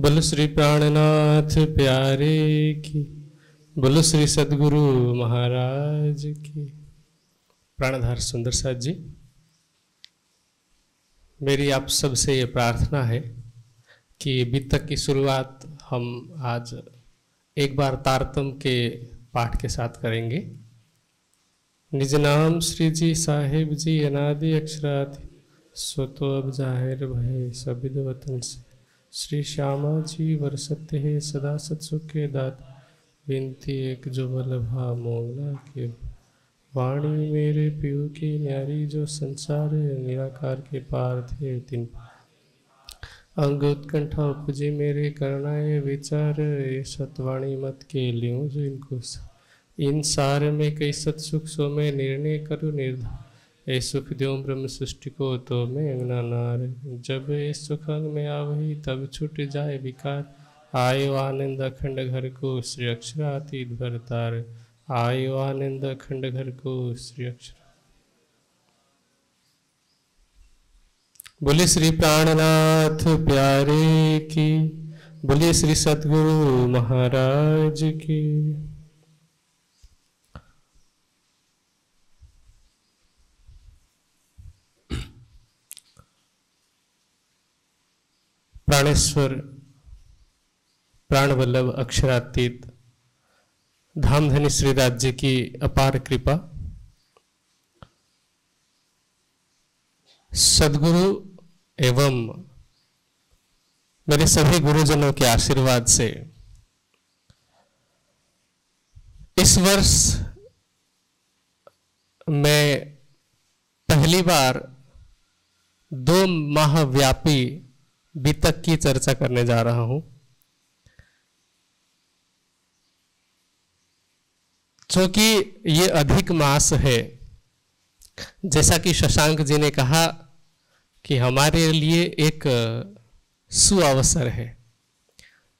बोलो श्री प्राणनाथ प्यारे की, बोलो श्री सदगुरु महाराज की। प्राणधार सुंदर साथ जी, मेरी आप सबसे ये प्रार्थना है कि बीतक की शुरुआत हम आज एक बार तारतम के पाठ के साथ करेंगे। निज नाम श्री जी साहेब जी, अनादि अक्षरादि स्वतो अब ज़ाहिर भय सबिद वतन से। श्री श्यामा जी वरसत्य है, सदा सत्सुख के दात। विनती एक जो बल भा मोगला के। वाणी मेरे पियु की न्यारी, जो संसार निराकार के पार थे तिन अंग उत्कंठा उपजे मेरे करनाए विचार, ये सतवाणी मत के लियो जो इनको इन सार में कई सत्सुख, सो में निर्णय करो निर्धार। ए सुख दो ब्रह्म सृष्टि को तो मैं अंगना नार। जब ए सुख अंग में आवही, तब छूट जाए विकार। आयो आनंद अखंड घर को, श्री अक्षरातीत भरतार आयो आनंद अखंड घर को, श्री अक्षर। बोले श्री प्राणनाथ प्यारे की बोले श्री सतगुरु महाराज की। प्राणेश्वर, प्राणवल्लभ, अक्षरातीत, धामधनी श्री जी की अपार कृपा। सदगुरु एवं मेरे सभी गुरुजनों के आशीर्वाद से इस वर्ष मैं पहली बार दो माह व्यापी बीतक की चर्चा करने जा रहा हूँ। क्योंकि ये अधिक मास है, जैसा कि शशांक जी ने कहा कि हमारे लिए एक सुअवसर है।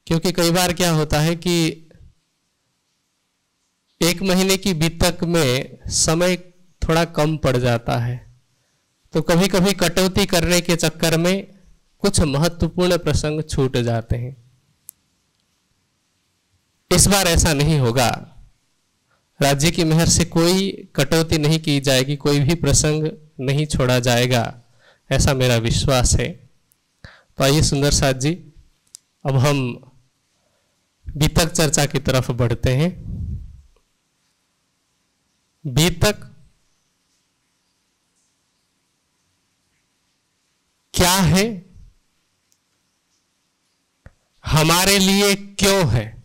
क्योंकि कई बार क्या होता है कि एक महीने की बीतक में समय थोड़ा कम पड़ जाता है। तो कभी कभी कटौती करने के चक्कर में कुछ महत्वपूर्ण प्रसंग छूट जाते हैं। इस बार ऐसा नहीं होगा। राज्य की मेहर से कोई कटौती नहीं की जाएगी, कोई भी प्रसंग नहीं छोड़ा जाएगा, ऐसा मेरा विश्वास है। तो आइए सुंदर साथ जी, अब हम बीतक चर्चा की तरफ़ बढ़ते हैं। बीतक क्या है? हमारे लिए क्यों है?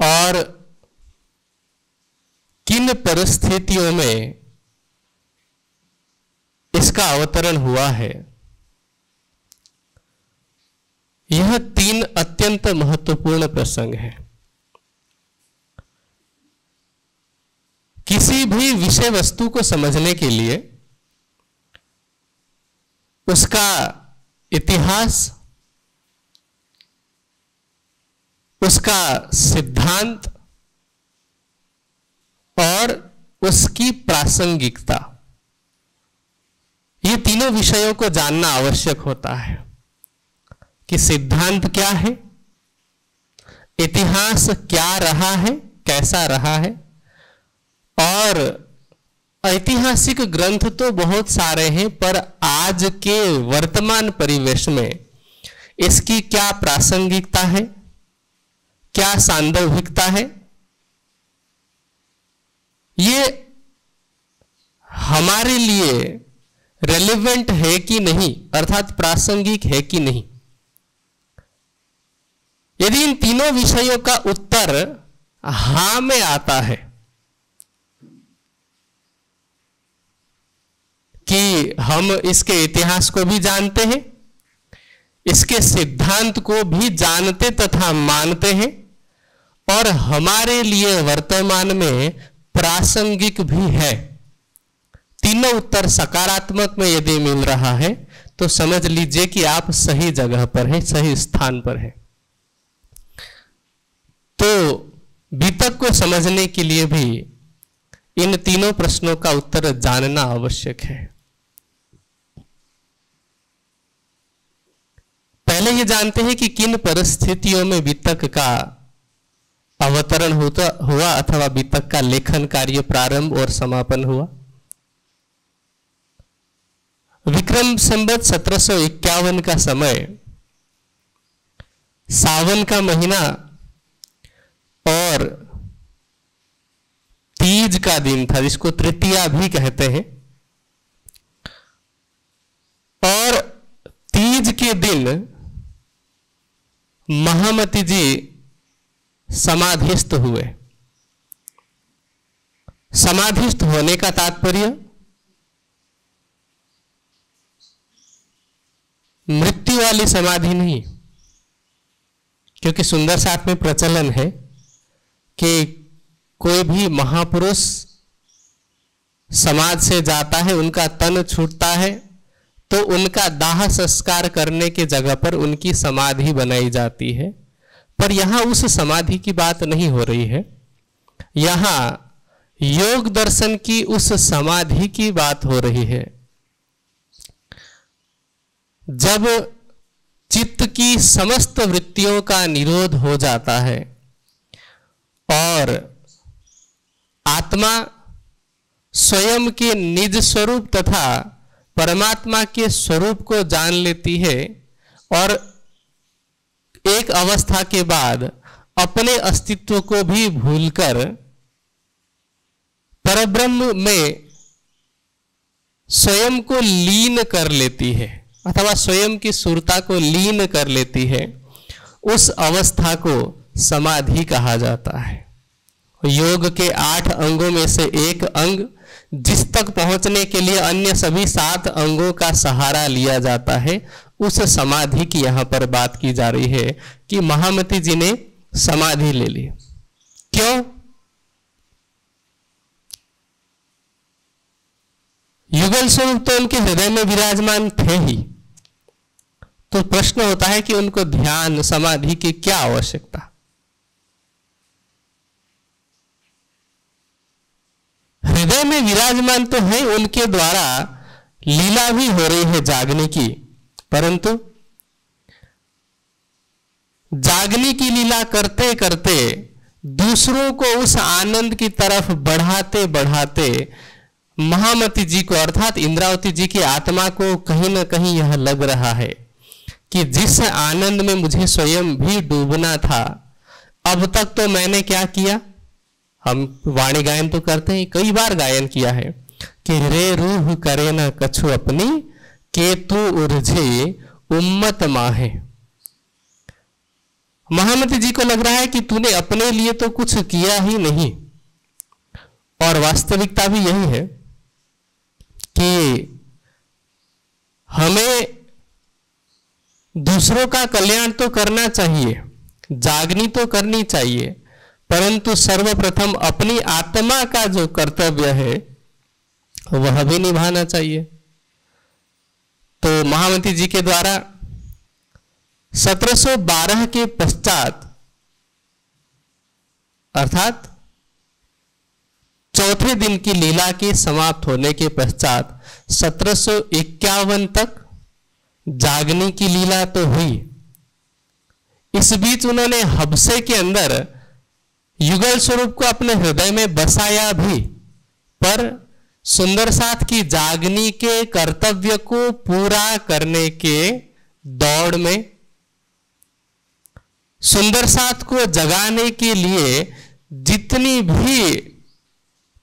और किन परिस्थितियों में इसका अवतरण हुआ है? यह तीन अत्यंत महत्वपूर्ण प्रसंग है। किसी भी विषय वस्तु को समझने के लिए उसका इतिहास उसका सिद्धांत और उसकी प्रासंगिकता। ये तीनों विषयों को जानना आवश्यक होता है कि सिद्धांत क्या है, इतिहास क्या रहा है, कैसा रहा है, और ऐतिहासिक ग्रंथ तो बहुत सारे हैं, पर आज के वर्तमान परिवेश में इसकी क्या प्रासंगिकता है क्या सांदर्भिकता है? ये हमारे लिए रेलिवेंट है कि नहीं? अर्थात प्रासंगिक है कि नहीं? यदि इन तीनों विषयों का उत्तर हाँ में आता है कि हम इसके इतिहास को भी जानते हैं, इसके सिद्धांत को भी जानते तथा मानते हैं और हमारे लिए वर्तमान में प्रासंगिक भी है। तीनों उत्तर सकारात्मक में यदि मिल रहा है तो समझ लीजिए कि आप सही जगह पर हैं, सही स्थान पर हैं। तो बीतक को समझने के लिए भी इन तीनों प्रश्नों का उत्तर जानना आवश्यक है। पहले ये जानते हैं कि किन परिस्थितियों में वितक का अवतरण होता, हुआ अथवा वितक का लेखन कार्य प्रारंभ और समापन हुआ। विक्रम संबत सत्रह का समय, सावन का महीना और तीज का दिन था, जिसको तृतीया भी कहते हैं। और तीज के दिन महामती जी समाधिस्थ हुए। समाधिस्थ होने का तात्पर्य, मृत्यु वाली समाधि नहीं, क्योंकि सुंदर साथ में प्रचलन है कि कोई भी महापुरुष समाज से जाता है, उनका तन छूटता है तो उनका दाह संस्कार करने के जगह पर उनकी समाधि बनाई जाती है। पर यहाँ उस समाधि की बात नहीं हो रही है। यहाँ योग दर्शन की उस समाधि की बात हो रही है। जब चित्त की समस्त वृत्तियों का निरोध हो जाता है और आत्मा स्वयं के निज स्वरूप तथा परमात्मा के स्वरूप को जान लेती है और एक अवस्था के बाद अपने अस्तित्व को भी भूलकर परब्रह्म में स्वयं को लीन कर लेती है, अथवा स्वयं की सुरता को लीन कर लेती है, उस अवस्था को समाधि कहा जाता है। योग के आठ अंगों में से एक अंग जिस तक पहुँचने के लिए अन्य सभी सात अंगों का सहारा लिया जाता है उस समाधि की यहाँ पर बात की जा रही है कि महामती जी ने समाधि ले ली। क्यों? युगल स्वरूप तो उनके हृदय में विराजमान थे ही। तो प्रश्न होता है कि उनको ध्यान, समाधि की क्या आवश्यकता? हृदय में विराजमान तो है, उनके द्वारा लीला भी हो रही है जागने की। परंतु जागने की लीला करते करते दूसरों को उस आनंद की तरफ़ बढ़ाते बढ़ाते महामती जी को अर्थात इंद्रावती जी की आत्मा को कहीं ना कहीं यह लग रहा है कि जिस आनंद में मुझे स्वयं भी डूबना था, अब तक तो मैंने क्या किया? हम वाणी गायन तो करते हैं, कई बार गायन किया है कि रे रूह करे ना कछु अपनी के तू उर्झे उम्मत माहे। महामती जी को लग रहा है कि तूने अपने लिए तो कुछ किया ही नहीं। और वास्तविकता भी यही है कि हमें दूसरों का कल्याण तो करना चाहिए, जागनी तो करनी चाहिए, परंतु सर्वप्रथम अपनी आत्मा का जो कर्तव्य है, वह भी निभाना चाहिए। तो महामंत्री जी के द्वारा 1712 के पश्चात, अर्थात चौथे दिन की लीला के समाप्त होने के पश्चात सत्रह तक जागने की लीला तो हुई। इस बीच उन्होंने हबसे के अंदर युगल स्वरूप को अपने हृदय में बसाया भी, पर सुंदर साथ की जागनी के, कर्तव्य को पूरा करने के दौड़ में, सुंदर साथ को जगाने के लिए जितनी भी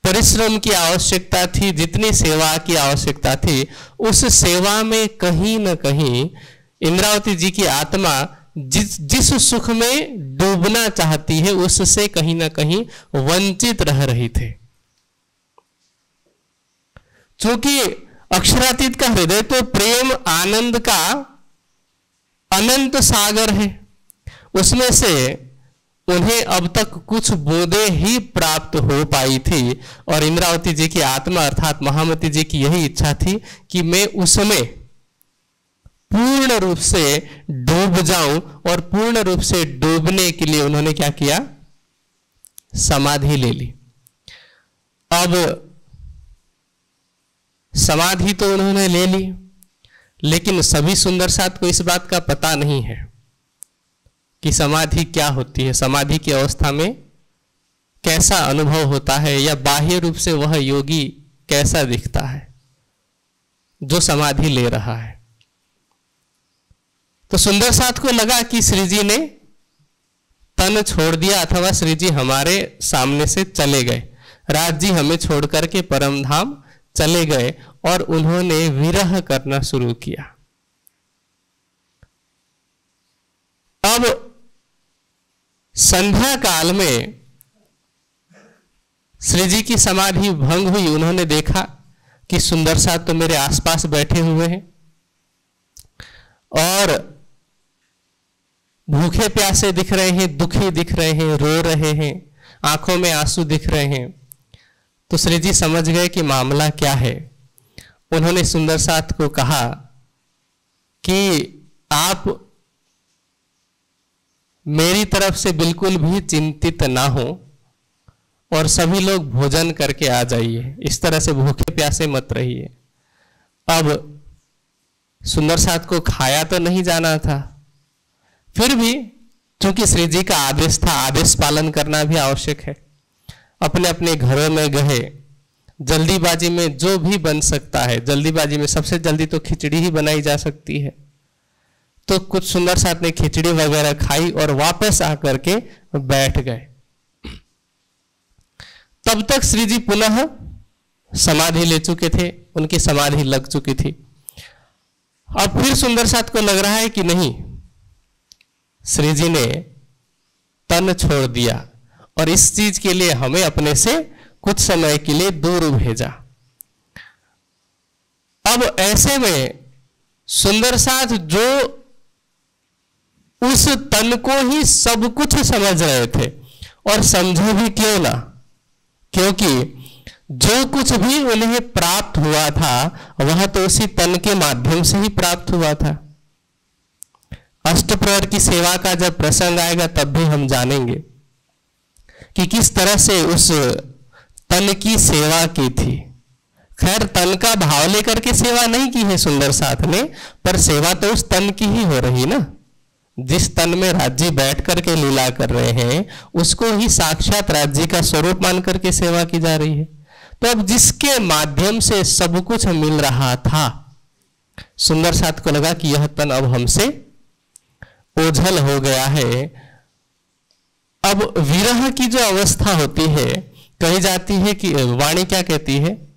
परिश्रम की आवश्यकता थी, जितनी सेवा की आवश्यकता थी, उस सेवा में कहीं ना कहीं इंद्रावती जी की आत्मा जिस जिस सुख में डूबना चाहती है, उससे कहीं ना कहीं वंचित रह रही थे। क्योंकि अक्षरातीत का हृदय तो प्रेम, आनंद का अनंत सागर है। उसमें से उन्हें अब तक कुछ बोधे ही प्राप्त हो पाई थी। और इंद्रावती जी की आत्मा अर्थात महामती जी की यही इच्छा थी कि मैं उसमें पूर्ण रूप से डूब जाऊँ और पूर्ण रूप से डूबने के लिए उन्होंने क्या किया? समाधि ले ली। अब समाधि तो उन्होंने ले ली, लेकिन सभी सुंदर साथ को इस बात का पता नहीं है कि समाधि क्या होती है। समाधि की अवस्था में कैसा अनुभव होता है या बाह्य रूप से वह योगी कैसा दिखता है, जो समाधि ले रहा है। तो सुंदर साथ को लगा कि श्री जी ने तन छोड़ दिया अथवा श्री जी हमारे सामने से चले गए। राज जी हमें छोड़ करके परम धाम चले गए और उन्होंने विरह करना शुरू किया। अब संध्या काल में श्री जी की समाधि भंग हुई। उन्होंने देखा कि सुंदर साथ तो मेरे आसपास बैठे हुए हैं और भूखे प्यासे दिख रहे हैं, दुखी दिख रहे हैं, रो रहे हैं, आँखों में आँसू दिख रहे हैं। तो श्री जी समझ गए कि मामला क्या है। उन्होंने सुंदर साथ को कहा कि आप मेरी तरफ़ से बिल्कुल भी चिंतित ना हो और सभी लोग भोजन करके आ जाइए। इस तरह से भूखे प्यासे मत रहिए। अब सुंदर साथ को खाया तो नहीं जाना था। फिर भी चूँकि श्री जी का आदेश था, आदेश पालन करना भी आवश्यक है। अपने अपने घरों में गए। जल्दीबाजी में जो भी बन सकता है, जल्दीबाजी में सबसे जल्दी तो खिचड़ी ही बनाई जा सकती है। तो कुछ सुंदर साथ ने खिचड़ी वगैरह खाई और वापस आकर के बैठ गए। तब तक श्री जी पुनः समाधि ले चुके थे, उनकी समाधि लग चुकी थी। अब फिर सुंदर साथ को लग रहा है कि नहीं, श्री जी ने तन छोड़ दिया। और इस चीज़ के लिए हमें अपने से कुछ समय के लिए दूर भेजा। अब ऐसे में सुंदर साथ जो उस तन को ही सब कुछ समझ रहे थे और समझे भी क्यों ना? क्योंकि जो कुछ भी उन्हें प्राप्त हुआ था, वह तो उसी तन के माध्यम से ही प्राप्त हुआ था। अष्टप्रहर की सेवा का जब प्रसंग आएगा, तब भी हम जानेंगे। कि किस तरह से उस तन की सेवा की थी। खैर, तन का भाव लेकर के सेवा नहीं की है सुंदर साथ ने, पर सेवा तो उस तन की ही हो रही ना। जिस तन में राज्य बैठ करके लीला कर रहे हैं, उसको ही साक्षात राज्य का स्वरूप मान करके सेवा की जा रही है। तो अब जिसके माध्यम से सब कुछ मिल रहा था, सुंदर साथ को लगा कि यह तन अब हमसे ओझल हो गया है अब विरह की जो अवस्था होती है, कही जाती है कि, वाणी क्या कहती है?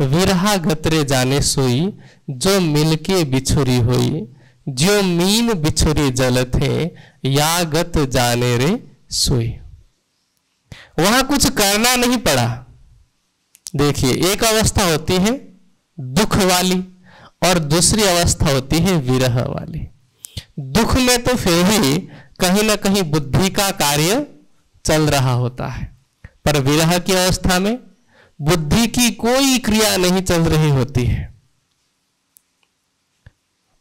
विरहा गतरे जाने सोई, जो मिलके बिछुरी हुई जो मीन बिछुरी जल थे या गत जाने रे सोई। वहाँ कुछ करना नहीं पड़ा। देखिए, एक अवस्था होती है दुख वाली, और दूसरी अवस्था होती है विरह वाली। दुख में तो फिर भी कहीं ना कहीं बुद्धि का कार्य चल रहा होता है। पर विरह की अवस्था में बुद्धि की कोई क्रिया नहीं चल रही होती है।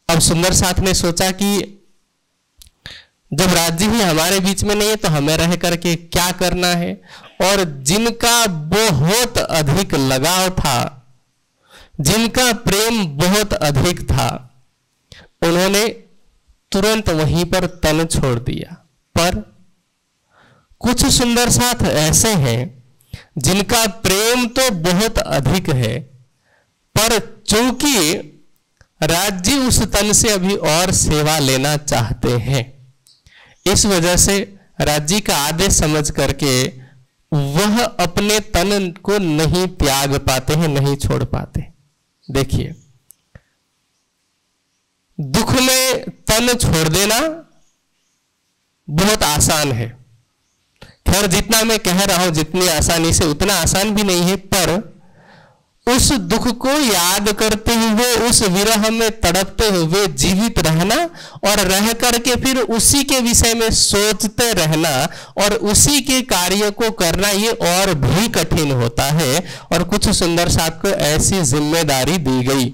अब सुंदर साथ ने सोचा कि जब राज्य ही हमारे बीच में नहीं है तो हमें रह करके क्या करना है? और जिनका बहुत अधिक लगाव था, जिनका प्रेम बहुत अधिक था, उन्होंने तुरंत वहीं पर तन छोड़ दिया। पर कुछ सुंदर साथ ऐसे हैं जिनका प्रेम तो बहुत अधिक है, पर चूँकि राज्य उस तन से अभी और सेवा लेना चाहते हैं, इस वजह से राज्य का आदेश समझ करके वह अपने तन को नहीं त्याग पाते हैं, नहीं छोड़ पाते। देखिए दुख में तन छोड़ देना बहुत आसान है। खैर, जितना मैं कह रहा हूँ, जितनी आसानी से, उतना आसान भी नहीं है, पर उस दुख को याद करते हुए, उस विरह में तड़पते हुए जीवित रहना और रह करके फिर उसी के विषय में सोचते रहना और उसी के कार्य को करना, ये और भी कठिन होता है। और कुछ सुंदर साथ को ऐसी ज़िम्मेदारी दी गई।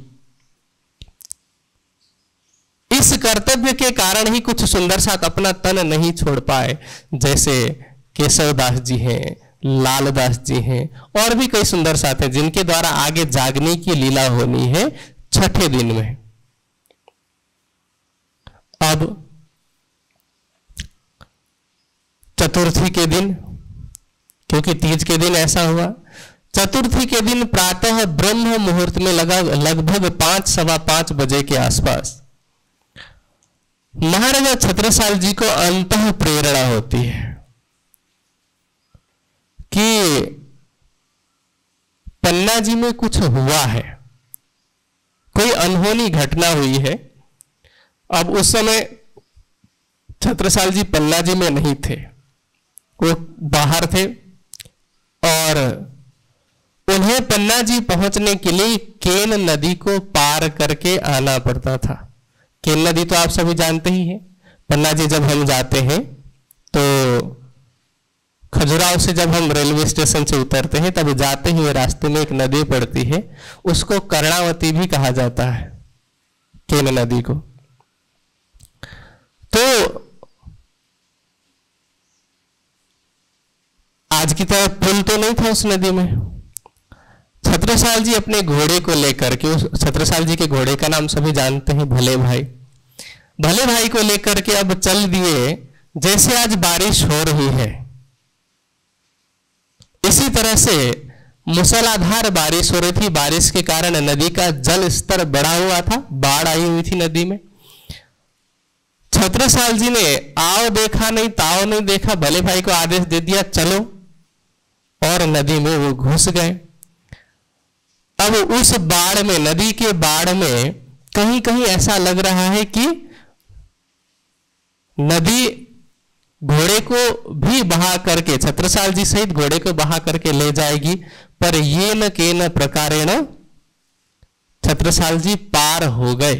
इस कर्तव्य के कारण ही कुछ सुंदर साथ अपना तन नहीं छोड़ पाए। जैसे केशवदास जी हैं, लालदास जी हैं, और भी कई सुंदर साथ हैं जिनके द्वारा आगे जागने की लीला होनी है छठे दिन में। अब चतुर्थी के दिन, क्योंकि तीज के दिन ऐसा हुआ, चतुर्थी के दिन प्रातः ब्रह्म मुहूर्त में लगा लगभग पाँच सवा पाँच बजे के आसपास महाराजा छत्रसाल जी को अंत प्रेरणा होती है कि पन्ना जी में कुछ हुआ है। कोई अनहोनी घटना हुई है। अब उस समय छत्रसाल जी पन्ना जी में नहीं थे। वो बाहर थे और उन्हें पन्ना जी पहुँचने के लिए केन नदी को पार करके आना पड़ता था। केन नदी तो आप सभी जानते ही हैं। पन्ना जी जब हम जाते हैं तो खजुराव से जब हम रेलवे स्टेशन से उतरते हैं, तब जाते हुए रास्ते में एक नदी पड़ती है। उसको कर्णावती भी कहा जाता है केन नदी को। तो आज की तरह पुल तो नहीं था उस नदी में। छत्रसाल जी अपने घोड़े को लेकर के उस छत्रसाल जी के घोड़े का नाम सभी जानते हैं, भले भाई। भले भाई को लेकर के अब चल दिए, जैसे आज बारिश हो रही है। इसी तरह से मूसलाधार बारिश हो रही थी। बारिश के कारण नदी का जल स्तर बढ़ा हुआ था, बाढ़ आई हुई थी नदी में। छत्रसाल जी ने आओ देखा नहीं, ताओ नहीं देखा, भले भाई को आदेश दे दिया, चलो। और नदी में वो घुस गए। अब उस बाढ़ में, नदी के बाढ़ में कहीं कहीं ऐसा लग रहा है कि नदी घोड़े को भी बहा करके, छत्रसाल जी सहित घोड़े को बहा करके ले जाएगी, पर ये न के न प्रकारेण छत्रसाल जी पार हो गए।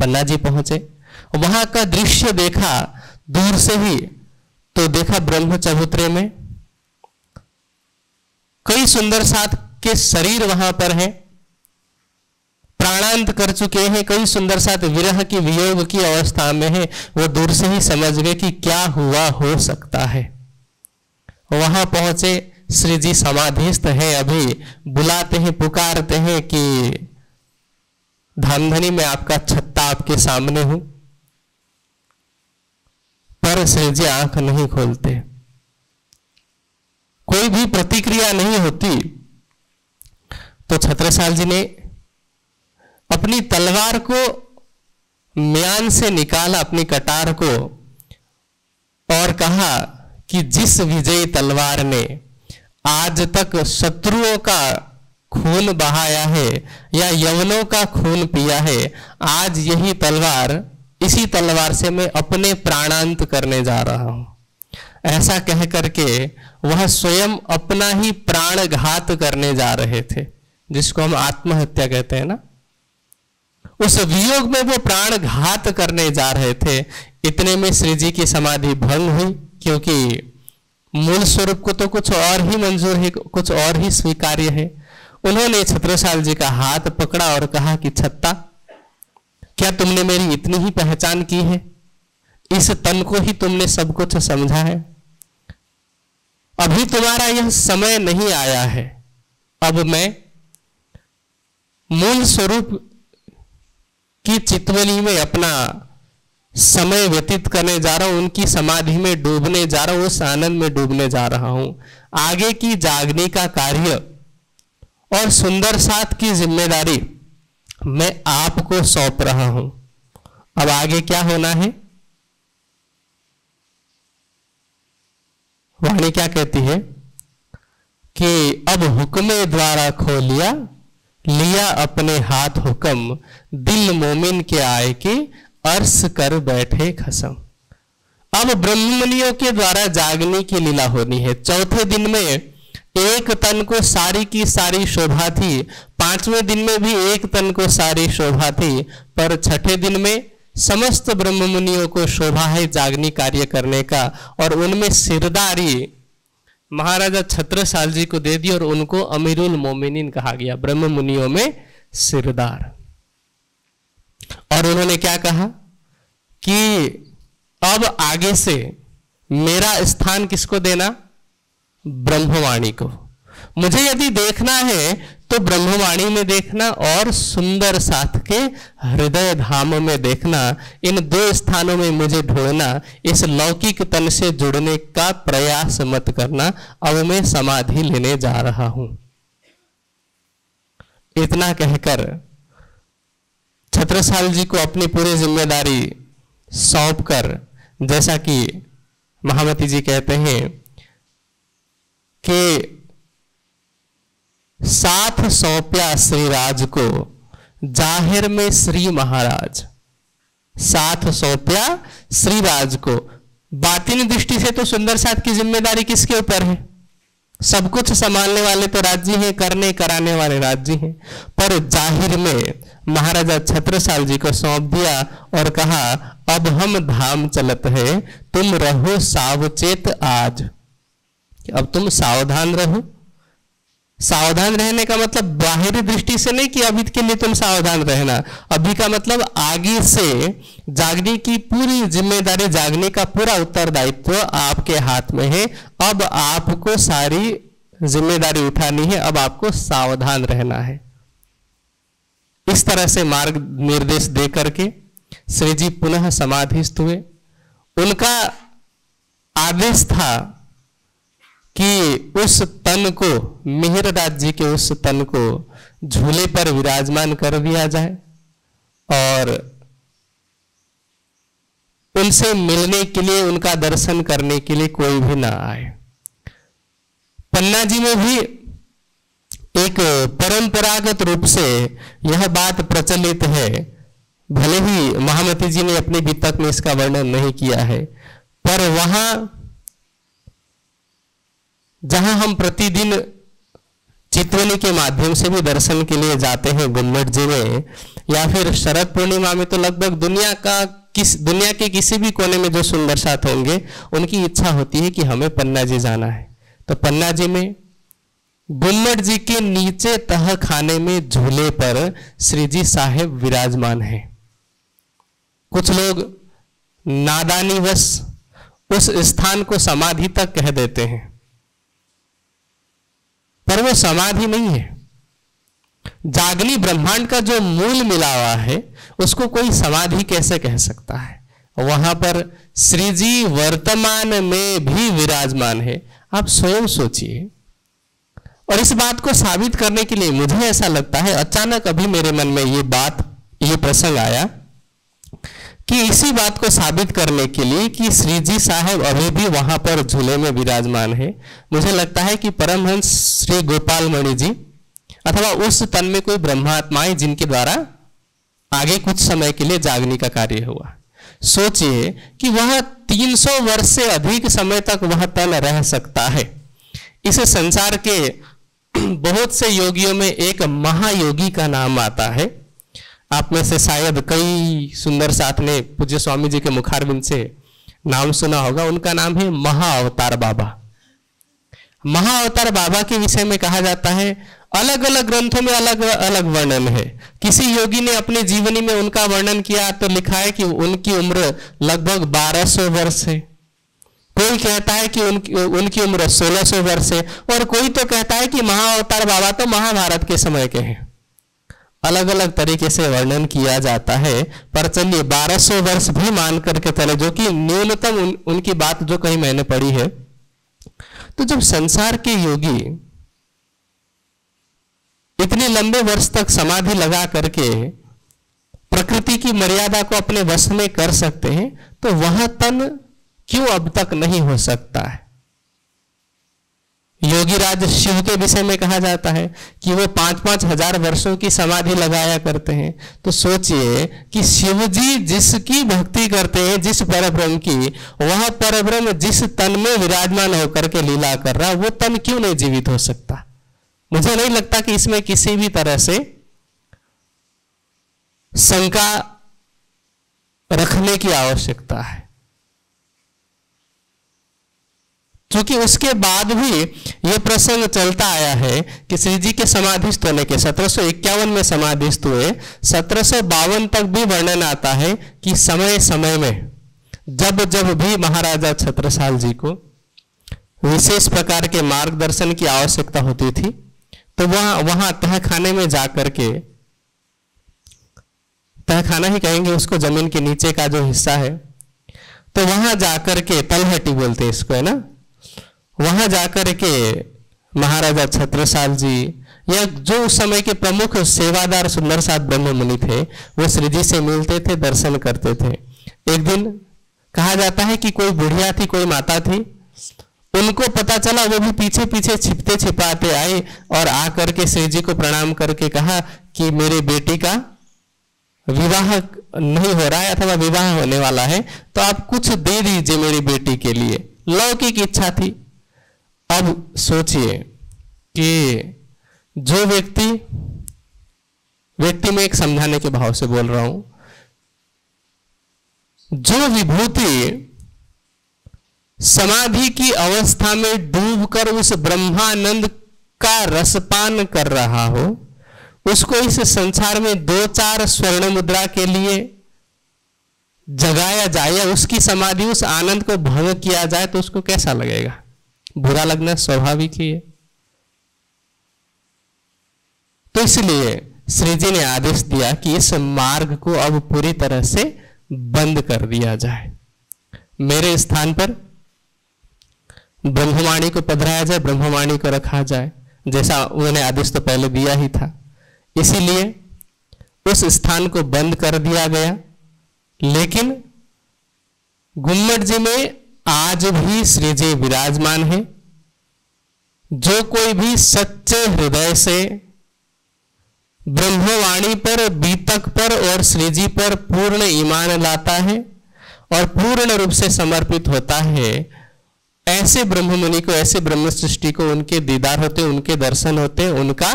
पन्ना जी पहुँचे। वहाँ का दृश्य देखा, दूर से ही तो देखा ब्रह्म चबूतरे में। कई सुंदर साथ के शरीर वहाँ पर है। प्राणांत कर चुके हैं। कई सुंदर साथ विरह की, वियोग की अवस्था में है। वो दूर से ही समझ गए कि क्या हुआ हो सकता है। वहाँ पहुँचे श्री जी समाधिस्थ हैं। अभी बुलाते हैं, पुकारते हैं कि, धामधनी में आपका छत्ता आपके सामने हूँ। पर श्री जी आँख नहीं खोलते। कोई भी प्रतिक्रिया नहीं होती। तो छत्रसाल जी ने अपनी तलवार को म्यान से निकाला, अपनी कटार को, और कहा कि जिस विजयी तलवार ने आज तक शत्रुओं का खून बहाया है या यवनों का खून पिया है, आज यही तलवार, इसी तलवार से मैं अपने प्राणांत करने जा रहा हूँ। ऐसा कह करके वह स्वयं अपना ही प्राण घात करने जा रहे थे। जिसको हम आत्महत्या कहते हैं ना, उस वियोग में वो प्राण घात करने जा रहे थे। इतने में श्री जी की समाधि भंग हुई, क्योंकि मूल स्वरूप को तो कुछ और ही मंजूर है, कुछ और ही स्वीकार्य है। उन्होंने छत्रसाल जी का हाथ पकड़ा और कहा कि, छत्ता, क्या तुमने मेरी इतनी ही पहचान की है? इस तन को ही तुमने सब कुछ समझा है। अभी तुम्हारा यह समय नहीं आया है। अब मैं मूल स्वरूप की चितवनी में अपना समय व्यतीत करने जा रहा हूँ, उनकी समाधि में डूबने जा रहा हूँ, उस आनंद में डूबने जा रहा हूँ। आगे की जागने का कार्य और सुंदर साथ की ज़िम्मेदारी मैं आपको सौंप रहा हूँ। अब आगे क्या होना है? वाणी क्या कहती है कि अब हुक्मे द्वारा खोलिया लिया अपने हाथ हुक्म, दिल मोमिन के आए के अर्श कर बैठे खसम। अब ब्रह्मनियों के द्वारा जागने की लीला होनी है। चौथे दिन में एक तन को सारी की सारी शोभा थी। पाँचवें दिन में भी एक तन को सारी शोभा थी। पर छठे दिन में समस्त ब्रह्म मुनियों को शोभा है जागनी कार्य करने का। और उनमें सिरदारी महाराजा छत्रसाल जी को दे दी और उनको अमीरुल मोमिनीन कहा गया ब्रह्म मुनियों में सिरदार। और उन्होंने क्या कहा कि अब आगे से मेरा स्थान किसको देना? ब्रह्मवाणी को। मुझे यदि देखना है तो ब्रह्मवाणी में देखना और सुंदर साथ के हृदय धाम में देखना, इन दो स्थानों में मुझे ढूंढना, इस लौकिक तन से जुड़ने का प्रयास मत करना, अब मैं समाधि लेने जा रहा हूँ। इतना कहकर छत्रसाल जी को अपनी पूरी ज़िम्मेदारी सौंप कर, जैसा कि महामती जी कहते हैं कि साथ सौंप्या श्रीराज को ज़ाहिर में श्री महाराज। साथ सौंप्या श्रीराज को। बातिन दृष्टि से तो सुंदर साथ की ज़िम्मेदारी किसके ऊपर है? सब कुछ संभालने वाले तो राज्य हैं, करने, कराने वाले राज्य हैं। पर ज़ाहिर में महाराजा छत्रसाल जी को सौंप दिया और कहा, अब हम धाम चलत है, तुम रहो सावचेत आज। अब तुम सावधान रहो। सावधान रहने का मतलब बाहरी दृष्टि से नहीं कि अभी के लिए तुम सावधान रहना। अभी का मतलब आगे से जागने की पूरी ज़िम्मेदारी, जागने का पूरा उत्तरदायित्व आपके हाथ में है। अब आपको सारी ज़िम्मेदारी उठानी है, अब आपको सावधान रहना है। इस तरह से मार्ग निर्देश दे करके श्री जी पुनः समाधिस्थ हुए। उनका आदेश था कि उस तन को, मिहिर राज्य के उस तन को झूले पर विराजमान कर दिया जाए और उनसे मिलने के लिए, उनका दर्शन करने के लिए कोई भी ना आए। पन्ना जी में भी एक परंपरागत रूप से यह बात प्रचलित है। भले ही महामती जी ने अपने बीतक में इसका वर्णन नहीं किया है, पर वहाँ जहाँ हम प्रतिदिन चितवनी के माध्यम से भी दर्शन के लिए जाते हैं गुम्मट जी में या फिर शरद पूर्णिमा में तो लगभग दुनिया का किस, दुनिया के किसी भी कोने में जो सुंदर साथ होंगे, उनकी इच्छा होती है कि हमें पन्ना जी जाना है। तो पन्ना जी में, गुम्मट जी के नीचे तह खाने में झूले पर श्री जी साहेब विराजमान है। कुछ लोग नादानीवश उस स्थान को समाधि तक कह देते हैं। पर वो समाधि नहीं है। जागनी ब्रह्मांड का जो मूल मिला हुआ है, उसको कोई समाधि कैसे कह सकता है? वहाँ पर श्री जी वर्तमान में भी विराजमान है। आप स्वयं सोचिए। और इस बात को साबित करने के लिए मुझे ऐसा लगता है, अचानक अभी मेरे मन में ये बात, ये प्रसंग आया कि इसी बात को साबित करने के लिए कि श्री जी साहब अभी भी वहाँ पर झूले में विराजमान है। मुझे लगता है कि परमहंस श्री गोपाल मणि जी, अथवा उस तन में कोई ब्रह्मात्माएँ जिनके द्वारा आगे कुछ समय के लिए जागने का कार्य हुआ। सोचिए कि वह 300 वर्ष से अधिक समय तक वह तन रह सकता है। इस संसार के बहुत से योगियों में एक महायोगी का नाम आता है। आप में से शायद कई सुंदर साथ ने पूज्य स्वामी जी के मुखारबिंद से नाम सुना होगा। उनका नाम है महाअवतार बाबा। महाअवतार बाबा के विषय में कहा जाता है अलग अलग ग्रंथों में अलग अलग वर्णन है। किसी योगी ने अपने जीवनी में उनका वर्णन किया तो लिखा है कि उनकी उम्र लगभग 1200 वर्ष है। कोई कहता है कि उनकी उनकी उम्र 1600 वर्ष है और कोई तो कहता है कि महाअवतार बाबा तो महाभारत के समय के हैं। अलग अलग तरीके से वर्णन किया जाता है। पर चलिए 1200 वर्ष भी मान करके चले जो कि न्यूनतम उन, उनकी बात जो कहीं मैंने पढ़ी है। तो जब संसार के योगी इतने लंबे वर्ष तक समाधि लगा करके प्रकृति की मर्यादा को अपने वश में कर सकते हैं तो वह तन क्यों अब तक नहीं हो सकता है? योगीराज शिव के विषय में कहा जाता है कि वो पाँच पाँच हज़ार वर्षों की समाधि लगाया करते हैं। तो सोचिए कि शिव जी जिसकी भक्ति करते हैं, जिस परब्रह्म की, वह परब्रह्म जिस तन में विराजमान होकर के लीला कर रहा, वो तन क्यों नहीं जीवित हो सकता? मुझे नहीं लगता कि इसमें किसी भी तरह से शंका रखने की आवश्यकता है। क्योंकि उसके बाद भी यह प्रसंग चलता आया है कि श्री जी के समाधिस्थ होने के, सत्रह में समाधिस्थ हुए, सत्रह तक भी वर्णन आता है कि समय समय में, जब जब भी महाराजा छत्रसाल जी को विशेष प्रकार के मार्गदर्शन की आवश्यकता होती थी तो वहाँ वहाँ तहखाने में जाकर के, तहखाना ही कहेंगे उसको ज़मीन के नीचे का जो हिस्सा है तो वहाँ जाकर के तलहटी बोलते हैं इसको, है ना? वहाँ जाकर के महाराजा छत्रसाल जी या जो उस समय के प्रमुख सेवादार सुंदर साथ ब्रह्म मुनि थे, वो श्री जी से मिलते थे, दर्शन करते थे। एक दिन कहा जाता है कि कोई बुढ़िया थी, कोई माता थी, उनको पता चला, वो भी पीछे पीछे छिपते छिपाते आए और आकर के श्री जी को प्रणाम करके कहा कि मेरे बेटी का विवाह नहीं हो रहा है अथवा विवाह होने वाला है तो आप कुछ दे दीजिए मेरी बेटी के लिए। लौकिक इच्छा थी। अब सोचिए कि जो व्यक्ति व्यक्ति में एक समझाने के भाव से बोल रहा हूँ, जो विभूति समाधि की अवस्था में डूबकर उस ब्रह्मानंद का रसपान कर रहा हो, उसको इस संसार में दो चार स्वर्ण मुद्रा के लिए जगाया जाए या उसकी समाधि, उस आनंद को भंग किया जाए तो उसको कैसा लगेगा? बुरा लगना स्वाभाविक ही है। तो इसलिए श्री जी ने आदेश दिया कि इस मार्ग को अब पूरी तरह से बंद कर दिया जाए। मेरे स्थान पर ब्रह्मवाणी को पधराया जाए, ब्रह्मवाणी को रखा जाए, जैसा उन्होंने आदेश तो पहले दिया ही था। इसीलिए उस स्थान को बंद कर दिया गया। लेकिन गुम्मट जी में आज भी श्री जी विराजमान है। जो कोई भी सच्चे हृदय से ब्रह्मवाणी पर, बीतक पर और श्रीजी पर पूर्ण ईमान लाता है और पूर्ण रूप से समर्पित होता है, ऐसे ब्रह्म मुनि को, ऐसे ब्रह्म सृष्टि को उनके दीदार होते, उनके दर्शन होते, उनका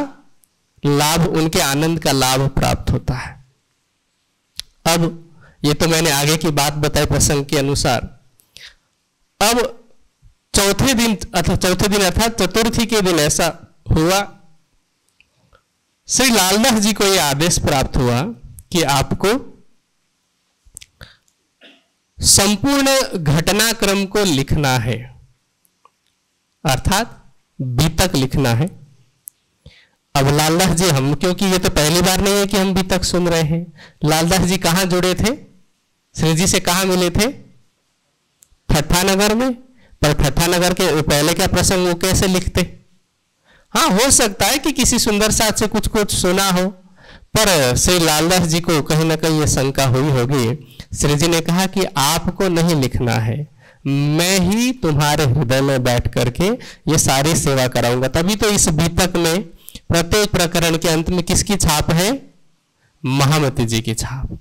लाभ, उनके आनंद का लाभ प्राप्त होता है। अब ये तो मैंने आगे की बात बताई प्रसंग के अनुसार। अब चौथे दिन, अर्थात चौथे दिन अर्थात चतुर्थी के दिन ऐसा हुआ। श्री लालदास जी को यह आदेश प्राप्त हुआ कि आपको संपूर्ण घटनाक्रम को लिखना है, अर्थात बीतक लिखना है। अब लालदास जी, हम, क्योंकि ये तो पहली बार नहीं है कि हम बीतक सुन रहे हैं। लालदास जी कहाँ जुड़े थे? श्री जी से कहा मिले थे? ठट्ठा नगर में? पर ठट्ठा नगर के पहले क्या प्रसंग वो कैसे लिखते? हाँ हो सकता है कि किसी सुंदर साथ से कुछ कुछ सुना हो, पर श्री लालदास जी को कहीं ना कहीं ये शंका हुई होगी। श्री जी ने कहा कि आपको नहीं लिखना है। मैं ही तुम्हारे हृदय में बैठ करके ये सारी सेवा कराऊँगा। तभी तो इस बीतक में प्रत्येक प्रकरण के अंत में किसकी छाप है? महामती जी की छाप।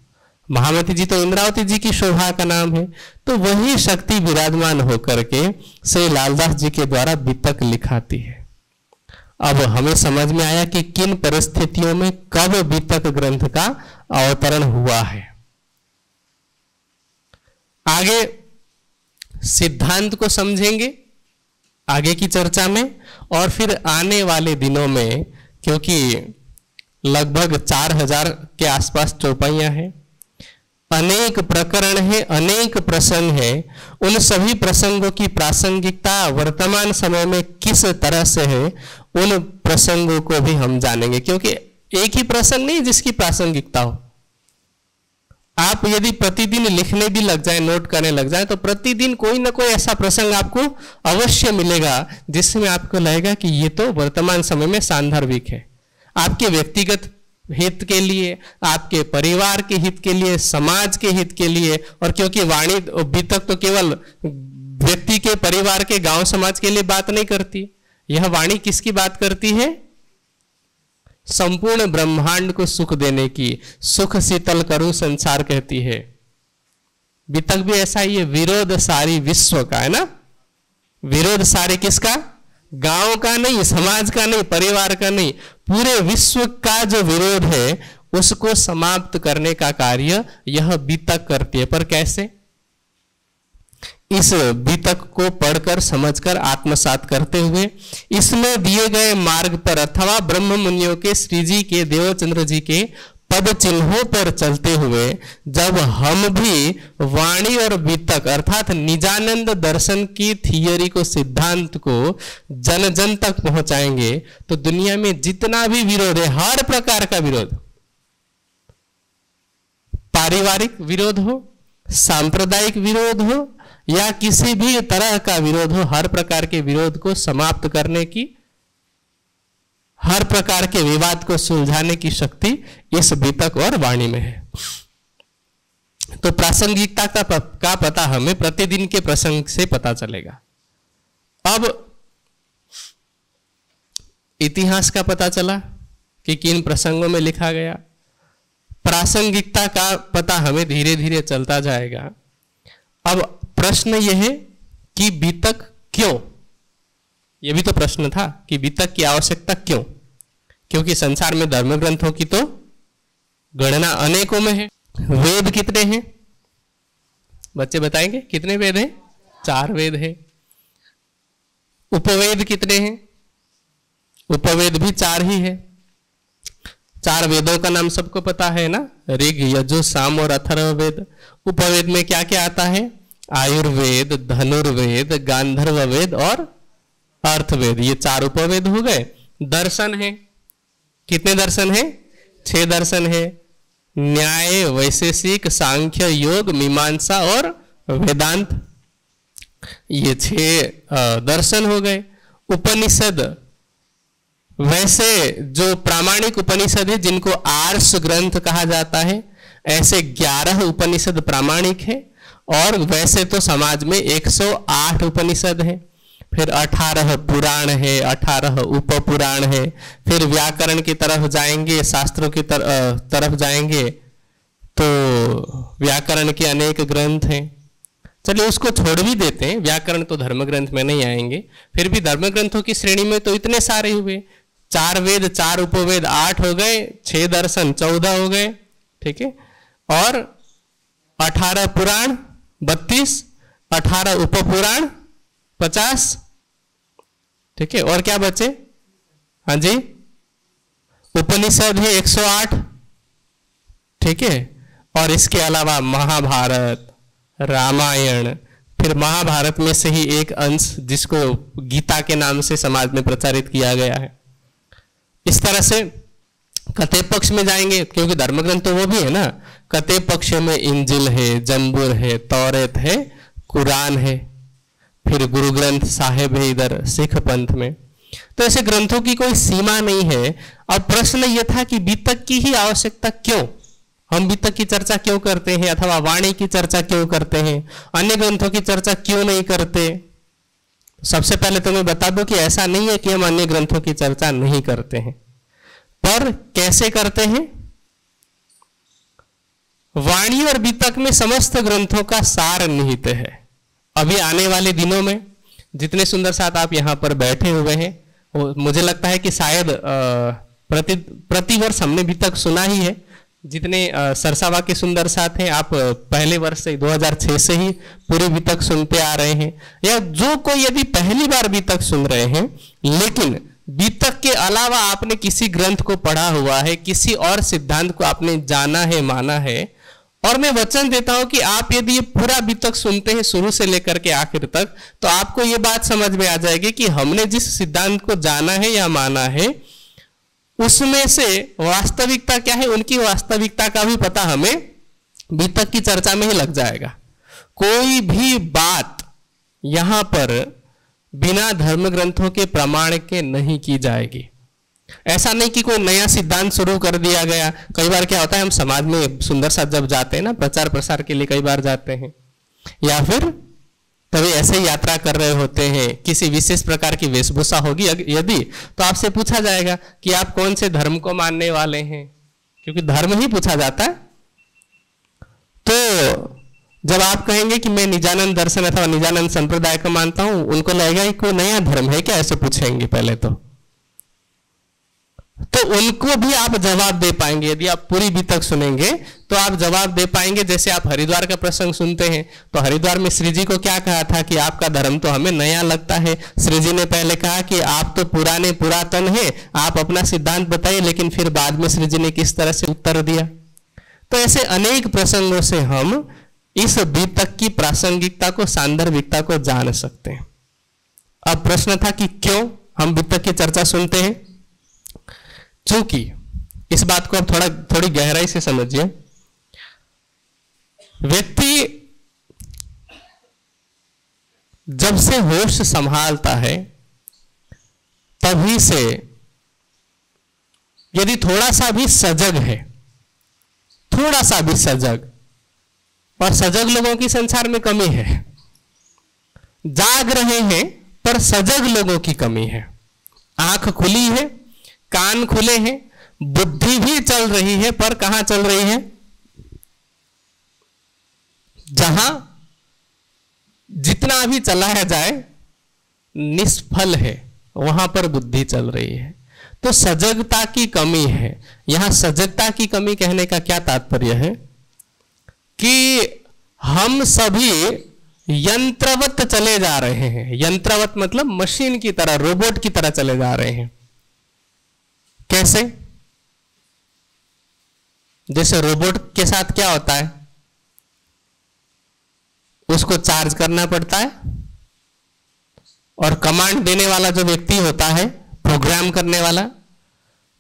महामती जी तो इंद्रावती जी की शोभा का नाम है। तो वही शक्ति विराजमान होकर के श्री लालदास जी के द्वारा बीतक लिखाती है। अब हमें समझ में आया कि किन परिस्थितियों में कब बीतक ग्रंथ का अवतरण हुआ है। आगे सिद्धांत को समझेंगे, आगे की चर्चा में, और फिर आने वाले दिनों में, क्योंकि लगभग चार हज़ार के आसपास चौपाइयाँ हैं। अनेक प्रकरण है, अनेक प्रसंग है। उन सभी प्रसंगों की प्रासंगिकता वर्तमान समय में किस तरह से है, उन प्रसंगों को भी हम जानेंगे। क्योंकि एक ही प्रसंग नहीं, जिसकी प्रासंगिकता हो। आप यदि प्रतिदिन लिखने भी लग जाए, नोट करने लग जाए तो प्रतिदिन कोई ना कोई ऐसा प्रसंग आपको अवश्य मिलेगा, जिसमें आपको लगेगा कि ये तो वर्तमान समय में सांदर्भिक है। आपके व्यक्तिगत हित के लिए, आपके परिवार के हित के लिए, समाज के हित के लिए, और क्योंकि वाणी अभी तक तो केवल व्यक्ति के परिवार के, गाँव समाज के लिए बात नहीं करती। यह वाणी किसकी बात करती है? संपूर्ण ब्रह्मांड को सुख देने की, सुख शीतल करु संसार कहती है। वितक भी ऐसा ही है, विरोध सारी विश्व का, है ना? विरोध सारे किसका? गाँव का नहीं, समाज का नहीं, परिवार का नहीं। पूरे विश्व का जो विरोध है, उसको समाप्त करने का कार्य यह बीतक करती है। पर कैसे? इस बीतक को पढ़कर, समझकर, आत्मसात करते हुए, इसमें दिए गए मार्ग पर अथवा ब्रह्म मुनियों के श्री जी के, देवचंद्र जी के पद चिन्हों पर चलते हुए जब हम भी वाणी और वितक अर्थात निजानंद दर्शन की थियोरी को सिद्धांत को जन जन तक पहुंचाएँगे तो दुनिया में जितना भी विरोध है, हर प्रकार का विरोध। पारिवारिक विरोध हो, सांप्रदायिक विरोध हो, या किसी भी तरह का विरोध हो, हर प्रकार के विरोध को समाप्त करने की हर प्रकार के विवाद को सुलझाने की शक्ति इस बीतक और वाणी में है। तो प्रासंगिकता का, का पता हमें प्रतिदिन के प्रसंग से पता चलेगा। अब इतिहास का पता चला कि किन प्रसंगों में लिखा गया। प्रासंगिकता का पता हमें धीरे धीरे चलता जाएगा। अब प्रश्न यह है कि बीतक क्यों? यह भी तो प्रश्न था कि वितक की आवश्यकता क्यों? क्योंकि संसार में धर्म ग्रंथों की तो गणना अनेकों में है। वेद कितने हैं? बच्चे बताएँगे, कितने वेद हैं? चार वेद है। उपवेद कितने हैं? उपवेद भी चार ही है। चार वेदों का नाम सबको पता है ना? ऋग, यजु, साम और अथर्ववेद। उपवेद में क्या क्या आता है? आयुर्वेद, धनुर्वेद गांधर्व वेद और अर्थवेद। ये चार उपवेद हो गए। दर्शन है। कितने दर्शन है? छह दर्शन है। न्याय, वैशेषिक, सांख्य, योग, मीमांसा और वेदांत। ये छह दर्शन हो गए। उपनिषद। वैसे जो प्रामाणिक उपनिषद है, जिनको आर्ष ग्रंथ कहा जाता है, ऐसे ग्यारह उपनिषद प्रामाणिक है। और वैसे तो समाज में 108 उपनिषद है। फिर 18 पुराण है 18 उप पुराण है। फिर व्याकरण की तरफ़ जाएँगे शास्त्रों की तर, तरफ़ जाएँगे तो व्याकरण के अनेक ग्रंथ हैं। चलिए उसको छोड़ भी देते हैं। व्याकरण तो धर्म ग्रंथ में नहीं आएँगे। फिर भी धर्म ग्रंथों की श्रेणी में तो इतने सारे हुए। चार वेद चार उपवेद आठ हो गए छह दर्शन चौदह हो गए ठीक है? और अठारह पुराण बत्तीस अठारह उप पुराण पचास? ठीक है, और क्या बचे? हाँ जी? उपनिषद है 108 ठीक है, और इसके अलावा महाभारत, रामायण, फिर महाभारत में से ही एक अंश जिसको गीता के नाम से समाज में प्रचारित किया गया है। इस तरह से कते पक्ष में जाएँगे, क्योंकि धर्म ग्रंथ तो वो भी है ना। कते पक्ष में इंजिल है जम्बुर है, तौरेत है, कुरान है। फिर गुरु ग्रंथ साहेब है इधर सिख पंथ में। तो ऐसे ग्रंथों की कोई सीमा नहीं है। और प्रश्न यह था कि बीतक की ही आवश्यकता क्यों? हम बीतक की चर्चा क्यों करते हैं? अथवा वाणी की चर्चा क्यों करते हैं? अन्य ग्रंथों की चर्चा क्यों नहीं करते? सबसे पहले तो मैं बता दूँ कि ऐसा नहीं है कि हम अन्य ग्रंथों की चर्चा नहीं करते हैं। पर कैसे करते हैं? वाणी और बीतक में समस्त ग्रंथों का सार निहित है। अभी आने वाले दिनों में जितने सुंदर साथ आप यहाँ पर बैठे हुए हैं, वो मुझे लगता है कि शायद प्रति प्रतिवर्ष हमने भी तक सुना ही है, जितने सरसावा के सुंदर साथ हैं, आप पहले वर्ष से 2006 से ही पूरे भी तक सुनते आ रहे हैं, या जो कोई यदि पहली बार भी तक सुन रहे हैं, लेकिन बीतक के अलावा आपने किसी ग्रंथ को पढ़ा हुआ है, किसी और सिद्धांत को आपने जाना है, माना है और मैं वचन देता हूँ कि आप यदि ये पूरा अभी तक सुनते हैं, शुरू से लेकर के आखिर तक तो आपको ये बात समझ में आ जाएगी कि हमने जिस सिद्धांत को जाना है या माना है, उसमें से वास्तविकता क्या है, उनकी वास्तविकता का भी पता हमें बीतक की चर्चा में ही लग जाएगा। कोई भी बात यहाँ पर बिना धर्म ग्रंथों के प्रमाण के नहीं की जाएगी। ऐसा नहीं कि कोई नया सिद्धांत शुरू कर दिया गया। कई बार क्या होता है, हम समाज में सुंदर सा जब जाते हैं ना, प्रचार प्रसार के लिए कई बार जाते हैं। या फिर कभी ऐसे यात्रा कर रहे होते हैं, किसी विशेष प्रकार की वेशभूषा होगी। यदि तो आपसे पूछा जाएगा कि आप कौन से धर्म को मानने वाले हैं? क्योंकि धर्म ही पूछा जाता है। तो जब आप कहेंगे कि मैं निजानंद दर्शन अथवा निजानंद संप्रदाय को मानता हूँ, उनको लगेगा कि कोई नया धर्म है क्या? ऐसे पूछेंगे पहले तो। तो उनको भी आप जवाब दे पाएँगे। यदि आप पूरी भी तक सुनेंगे तो आप जवाब दे पाएँगे। जैसे आप हरिद्वार का प्रसंग सुनते हैं तो हरिद्वार में श्री जी को क्या कहा था कि आपका धर्म तो हमें नया लगता है। श्री जी ने पहले कहा कि आप तो पुराने पुरातन हैं, आप अपना सिद्धांत बताइए, लेकिन फिर बाद में श्री जी ने किस तरह से उत्तर दिया? तो ऐसे अनेक प्रसंगों से हम इस बीतक की प्रासंगिकता को, सांदर्भिकता को जान सकते हैं। अब प्रश्न था कि क्यों हम बीतक की चर्चा सुनते हैं? चूँकि इस बात को आप थोड़ा, थोड़ी गहराई से समझिए। व्यक्ति जब से होश संभालता है, तभी से यदि थोड़ा सा भी सजग है, थोड़ा सा भी सजग, और सजग लोगों की संसार में कमी है, जाग रहे हैं, पर सजग लोगों की कमी है। आँख खुली है कान खुले हैं, बुद्धि भी चल रही है, पर कहाँ चल रही है? जहाँ जितना भी चलाया जाए, निष्फल है, वहाँ पर बुद्धि चल रही है। तो सजगता की कमी है। यहाँ सजगता की कमी कहने का क्या तात्पर्य है? कि हम सभी यंत्रवत चले जा रहे हैं। यंत्रवत मतलब मशीन की तरह, रोबोट की तरह चले जा रहे हैं। कैसे? जैसे रोबोट के साथ क्या होता है? उसको चार्ज करना पड़ता है और कमांड देने वाला जो व्यक्ति होता है प्रोग्राम करने वाला,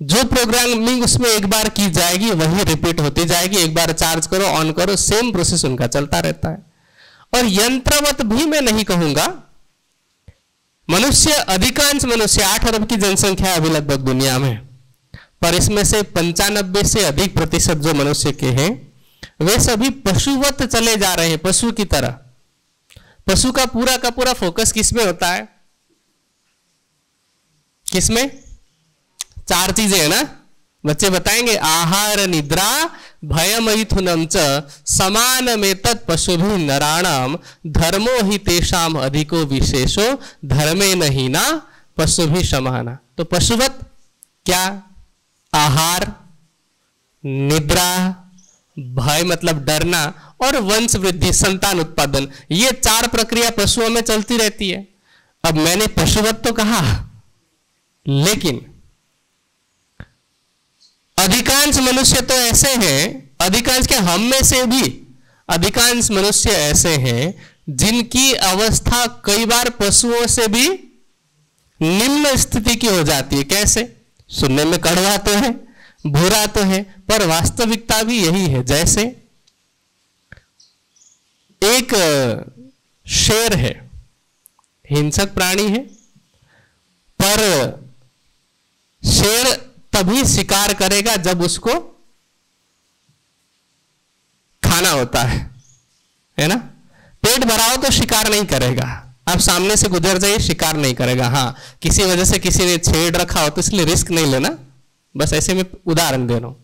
जो प्रोग्रामिंग उसमें एक बार की जाएगी, वही रिपीट होती जाएगी, एक बार चार्ज करो ऑन करो सेम प्रोसेस उनका चलता रहता है। और यंत्रवत भी मैं नहीं कहूँगा, मनुष्य अधिकांश मनुष्य आठ अरब की जनसंख्या अभी लगभग दुनिया में। पर इसमें से पंचानबे से अधिक प्रतिशत जो मनुष्य के हैं, वे सभी पशुवत चले जा रहे हैं, पशु की तरह। पशु का पूरा का पूरा फोकस किसमें होता है? किसमें चार चीज़ें है ना? बच्चे बताएँगे, आहार, निद्रा भय मैथुनम च, समान में तत्पशु भी नराणाम, धर्मो ही तेषाम अधिको विशेषो, धर्मे नहीं ना पशु भी समाना। तो पशुवत क्या? आहार, निद्रा, भय मतलब डरना और वंश वृद्धि, संतान उत्पादन, ये चार प्रक्रिया पशुओं में चलती रहती है। अब मैंने पशुवत तो कहा, लेकिन अधिकांश मनुष्य तो ऐसे हैं, अधिकांश के हम में से भी? अधिकांश मनुष्य ऐसे हैं, जिनकी अवस्था कई बार पशुओं से भी निम्न स्थिति की हो जाती है। कैसे? सुनने में कड़वा तो है, भूरा तो है, पर वास्तविकता भी यही है, जैसे एक शेर है, हिंसक प्राणी है, पर शेर तभी शिकार करेगा जब उसको खाना होता है है ना? पेट भराओ तो शिकार नहीं करेगा। आप सामने से गुजर जाइए, शिकार नहीं करेगा। हाँ किसी वजह से किसी ने छेड़ रखा हो तो इसलिए रिस्क नहीं लेना। बस ऐसे में उदाहरण दे रहा हूँ।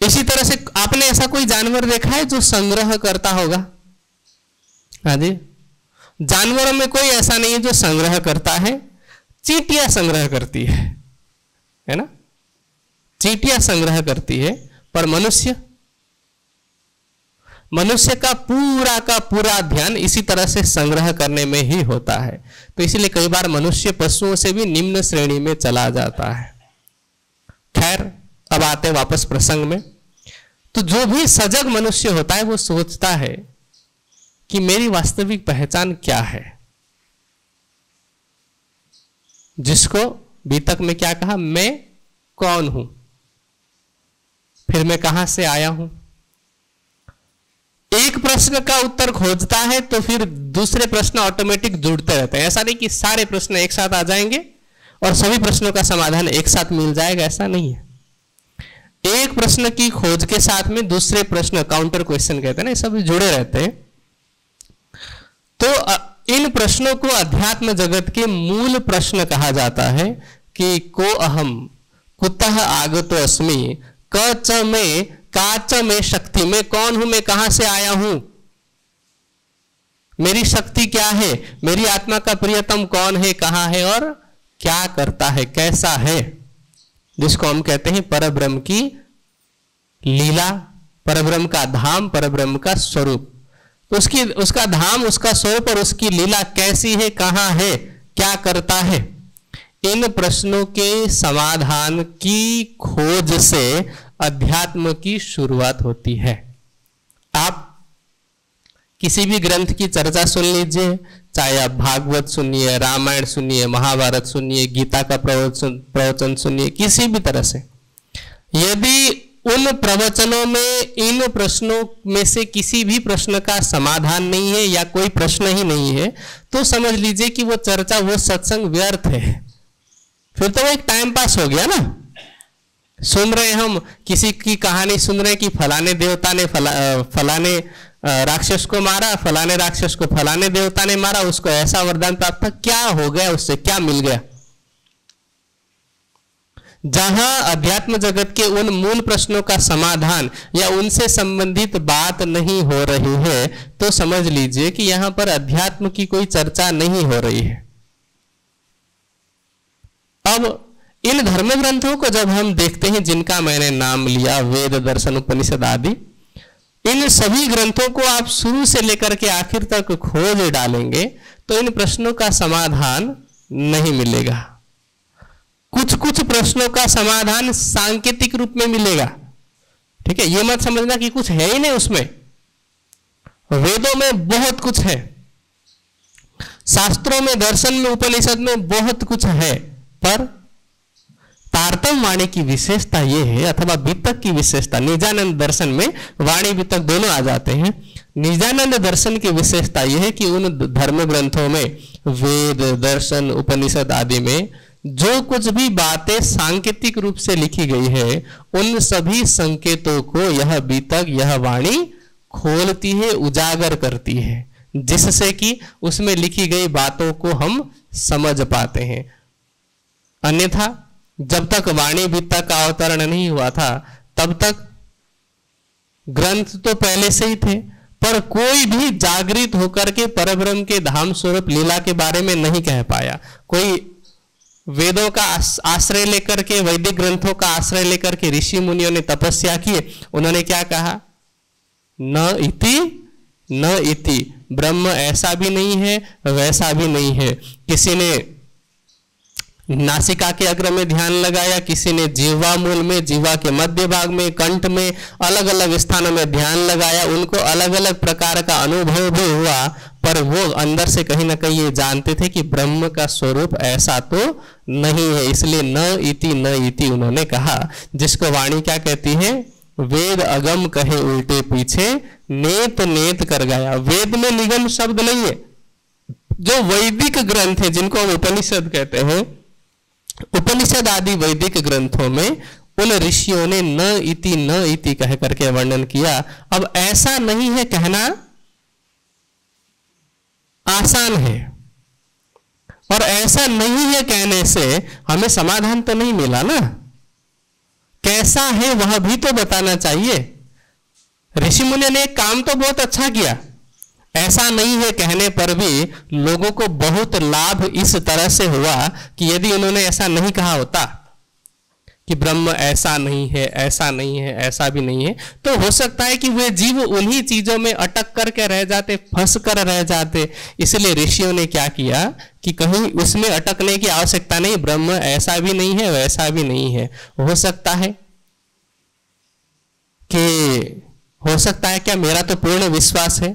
इसी तरह से आपने ऐसा कोई जानवर देखा है जो संग्रह करता होगा? हाँ जी। जानवरों में कोई ऐसा नहीं है जो संग्रह करता है, चीटियाँ संग्रह करती है। है ना? चीटियाँ संग्रह करती है, पर मनुष्य मनुष्य का पूरा का पूरा ध्यान इसी तरह से संग्रह करने में ही होता है। तो इसीलिए कई बार मनुष्य पशुओं से भी निम्न श्रेणी में चला जाता है। खैर, अब आते वापस प्रसंग में। तो जो भी सजग मनुष्य होता है, वो सोचता है कि मेरी वास्तविक पहचान क्या है? जिसको बीतक में क्या कहा, मैं कौन हूँ? फिर मैं कहाँ से आया हूँ? एक प्रश्न का उत्तर खोजता है तो फिर दूसरे प्रश्न ऑटोमेटिक जुड़ते रहते हैं। ऐसा नहीं कि सारे प्रश्न एक साथ आ जाएँगे और सभी प्रश्नों का समाधान एक साथ मिल जाएगा, ऐसा नहीं है। एक प्रश्न की खोज के साथ में दूसरे प्रश्न काउंटर क्वेश्चन कहते हैं ना सब जुड़े रहते हैं। तो इन प्रश्नों को अध्यात्म जगत के मूल प्रश्न कहा जाता है कि को अहम, कुतः आगतो अस्मि, क च में काच में शक्ति। में कौन हूँ? मैं कहाँ से आया हूँ? मेरी शक्ति क्या है? मेरी आत्मा का प्रियतम कौन है? कहाँ है? और क्या करता है? कैसा है? जिसको हम कहते हैं परब्रह्म की लीला, परब्रह्म का धाम, परब्रह्म का स्वरूप। तो उसकी, उसका धाम, उसका स्वरूप और उसकी लीला कैसी है? कहाँ है? क्या करता है? इन प्रश्नों के समाधान की खोज से अध्यात्म की शुरुआत होती है। आप किसी भी ग्रंथ की चर्चा सुन लीजिए, चाहे आप भागवत सुनिए, रामायण सुनिए, महाभारत सुनिए, गीता का प्रवचन प्रवचन सुनिए, किसी भी तरह से। यदि उन प्रवचनों में, इन प्रश्नों में से किसी भी प्रश्न का समाधान नहीं है या कोई प्रश्न ही नहीं है तो समझ लीजिए कि वो चर्चा, वो सत्संग व्यर्थ है। फिर तो वो एक टाइम पास हो गया ना। सुन रहे हैं हम किसी की कहानी सुन रहे हैं कि फलाने देवता ने फला, फलाने राक्षस को मारा फलाने राक्षस को फलाने देवता ने मारा उसको ऐसा वरदान प्राप्त था क्या हो गया उससे क्या मिल गया? जहाँ अध्यात्म जगत के उन मूल प्रश्नों का समाधान या उनसे संबंधित बात नहीं हो रही है तो समझ लीजिए कि यहाँ पर अध्यात्म की कोई चर्चा नहीं हो रही है। अब इन धर्म ग्रंथों को जब हम देखते हैं, जिनका मैंने नाम लिया, वेद, दर्शन, उपनिषद आदि, इन सभी ग्रंथों को आप शुरू से लेकर के आखिर तक खोज डालेंगे तो इन प्रश्नों का समाधान नहीं मिलेगा। कुछ कुछ प्रश्नों का समाधान सांकेतिक रूप में मिलेगा। ठीक है? ये मत समझना कि कुछ है ही नहीं उसमें। वेदों में बहुत कुछ है। शास्त्रों में, दर्शन में, उपनिषद में बहुत कुछ है। पर तारतम वाणी की विशेषता यह है, अथवा वितक की विशेषता, निजानंद दर्शन में वाणी वितक दोनों आ जाते हैं। निजानंद दर्शन की विशेषता यह है कि उन धर्म ग्रंथों में, वेद, दर्शन, उपनिषद आदि में जो कुछ भी बातें सांकेतिक रूप से लिखी गई है, उन सभी संकेतों को यह बीतक यह वाणी खोलती है, उजागर करती है, जिससे कि उसमें लिखी गई बातों को हम समझ पाते हैं। अन्यथा, जब तक वाणी बीतक का अवतरण नहीं हुआ था, तब तक ग्रंथ तो पहले से ही थे, पर कोई भी जागृत होकर के परब्रह्म के धाम स्वरूप लीला के बारे में नहीं कह पाया। कोई वेदों का आश्रय लेकर के, वैदिक ग्रंथों का आश्रय लेकर के ऋषि मुनियों ने तपस्या की, उन्होंने क्या कहा? न इति न इति। ब्रह्म ऐसा भी नहीं है, वैसा भी नहीं है। किसी ने नासिका के अग्र में ध्यान लगाया, किसी ने जीवा मूल में, जीवा के मध्य भाग में, कंठ में अलग अलग स्थानों में ध्यान लगाया। उनको अलग अलग प्रकार का अनुभव भी हुआ, पर वो अंदर से कहीं ना कहीं ये जानते थे कि ब्रह्म का स्वरूप ऐसा तो नहीं है। इसलिए न इति न इति उन्होंने कहा। जिसको वाणी क्या कहती है? वेद अगम कहे उल्टे पीछे, नेत नेत कर गया। वेद में निगम शब्द नहीं है। जो वैदिक ग्रंथ है, जिनको हम उपनिषद कहते हैं उपनिषद आदि वैदिक ग्रंथों में उन ऋषियों ने न इति न इति कह करके वर्णन किया। अब ऐसा नहीं है कहना, आसान है। और ऐसा नहीं है कहने से हमें समाधान तो नहीं मिला ना। कैसा है वह भी तो बताना चाहिए। ऋषि मुनि ने काम तो बहुत अच्छा किया। ऐसा नहीं है कहने पर भी लोगों को बहुत लाभ इस तरह से हुआ कि यदि उन्होंने ऐसा नहीं कहा होता कि ब्रह्म ऐसा नहीं है, ऐसा नहीं है, ऐसा भी नहीं है तो हो सकता है कि वे जीव उन्हीं चीज़ों में अटक करके रह जाते, फंस कर रह जाते। इसलिए ऋषियों ने क्या किया कि कहीं उसमें अटकने की आवश्यकता नहीं, ब्रह्म ऐसा भी नहीं है, वैसा भी नहीं है। हो सकता है कि, हो सकता है क्या मेरा तो पूर्ण विश्वास है?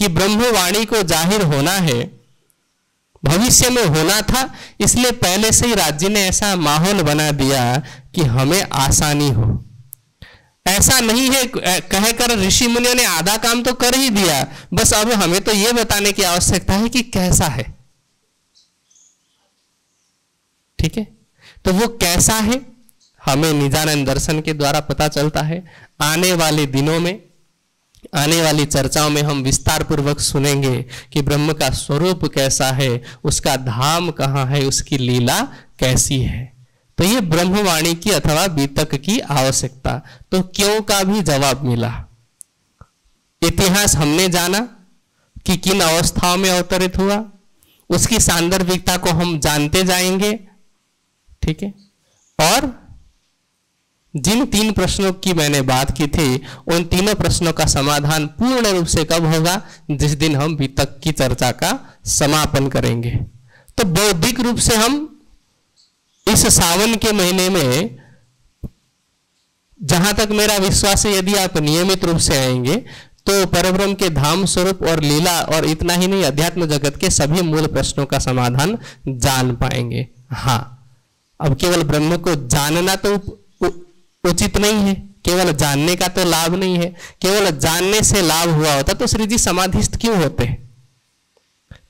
कि ब्रह्मवाणी को ज़ाहिर होना है। भविष्य में होना था, इसलिए पहले से ही राज्य ने ऐसा माहौल बना दिया कि हमें आसानी हो। ऐसा नहीं है कहकर ऋषि मुनियों ने आधा काम तो कर ही दिया। बस अब हमें तो यह बताने की आवश्यकता है कि कैसा है। ठीक है? तो वो कैसा है, हमें निजानंद दर्शन के द्वारा पता चलता है। आने वाले दिनों में आने वाली चर्चाओं में हम विस्तार पूर्वक सुनेंगे कि ब्रह्म का स्वरूप कैसा है, उसका धाम कहाँ है, उसकी लीला कैसी है। तो ये ब्रह्मवाणी की अथवा बीतक की आवश्यकता। तो क्यों का भी जवाब मिला? इतिहास हमने जाना कि किन अवस्थाओं में अवतरित हुआ। उसकी सांदर्भिकता को हम जानते जाएँगे, ठीक है? और जिन तीन प्रश्नों की मैंने बात की थी, उन तीनों प्रश्नों का समाधान पूर्ण रूप से कब होगा? जिस दिन हम वितक की चर्चा का समापन करेंगे। तो बौद्धिक रूप से हम इस सावन के महीने में, जहाँ तक मेरा विश्वास है, यदि आप नियमित रूप से आएँगे तो परब्रह्म के धाम स्वरूप और लीला और इतना ही नहीं, अध्यात्म जगत के सभी मूल प्रश्नों का समाधान जान पाएँगे। हाँ अब केवल ब्रह्म को जानना तो उचित नहीं है, केवल जानने का तो लाभ नहीं है, केवल जानने से लाभ हुआ होता तो श्री जी समाधिस्थ क्यों होते? हैं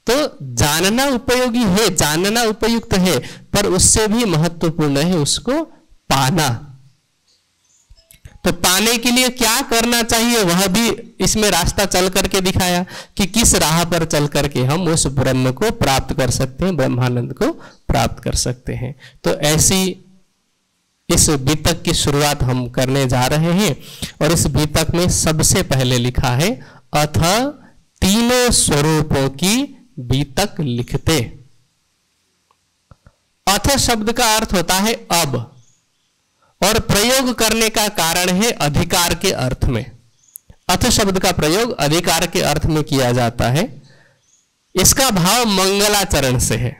तो जानना उपयोगी है, जानना उपयुक्त है, पर उससे भी महत्वपूर्ण है उसको पाना। तो पाने के लिए क्या करना चाहिए, वह भी इसमें रास्ता चल करके दिखाया कि किस राह पर चल करके हम उस ब्रह्म को प्राप्त कर सकते हैं, ब्रह्मानंद को प्राप्त कर सकते हैं। तो ऐसी इस बीतक की शुरुआत हम करने जा रहे हैं और इस बीतक में सबसे पहले लिखा है, अथ तीनों स्वरूपों की बीतक लिखते। अथ शब्द का अर्थ होता है अब, और प्रयोग करने का कारण है अधिकार के अर्थ में। अथ शब्द का प्रयोग अधिकार के अर्थ में किया जाता है। इसका भाव मंगलाचरण से है।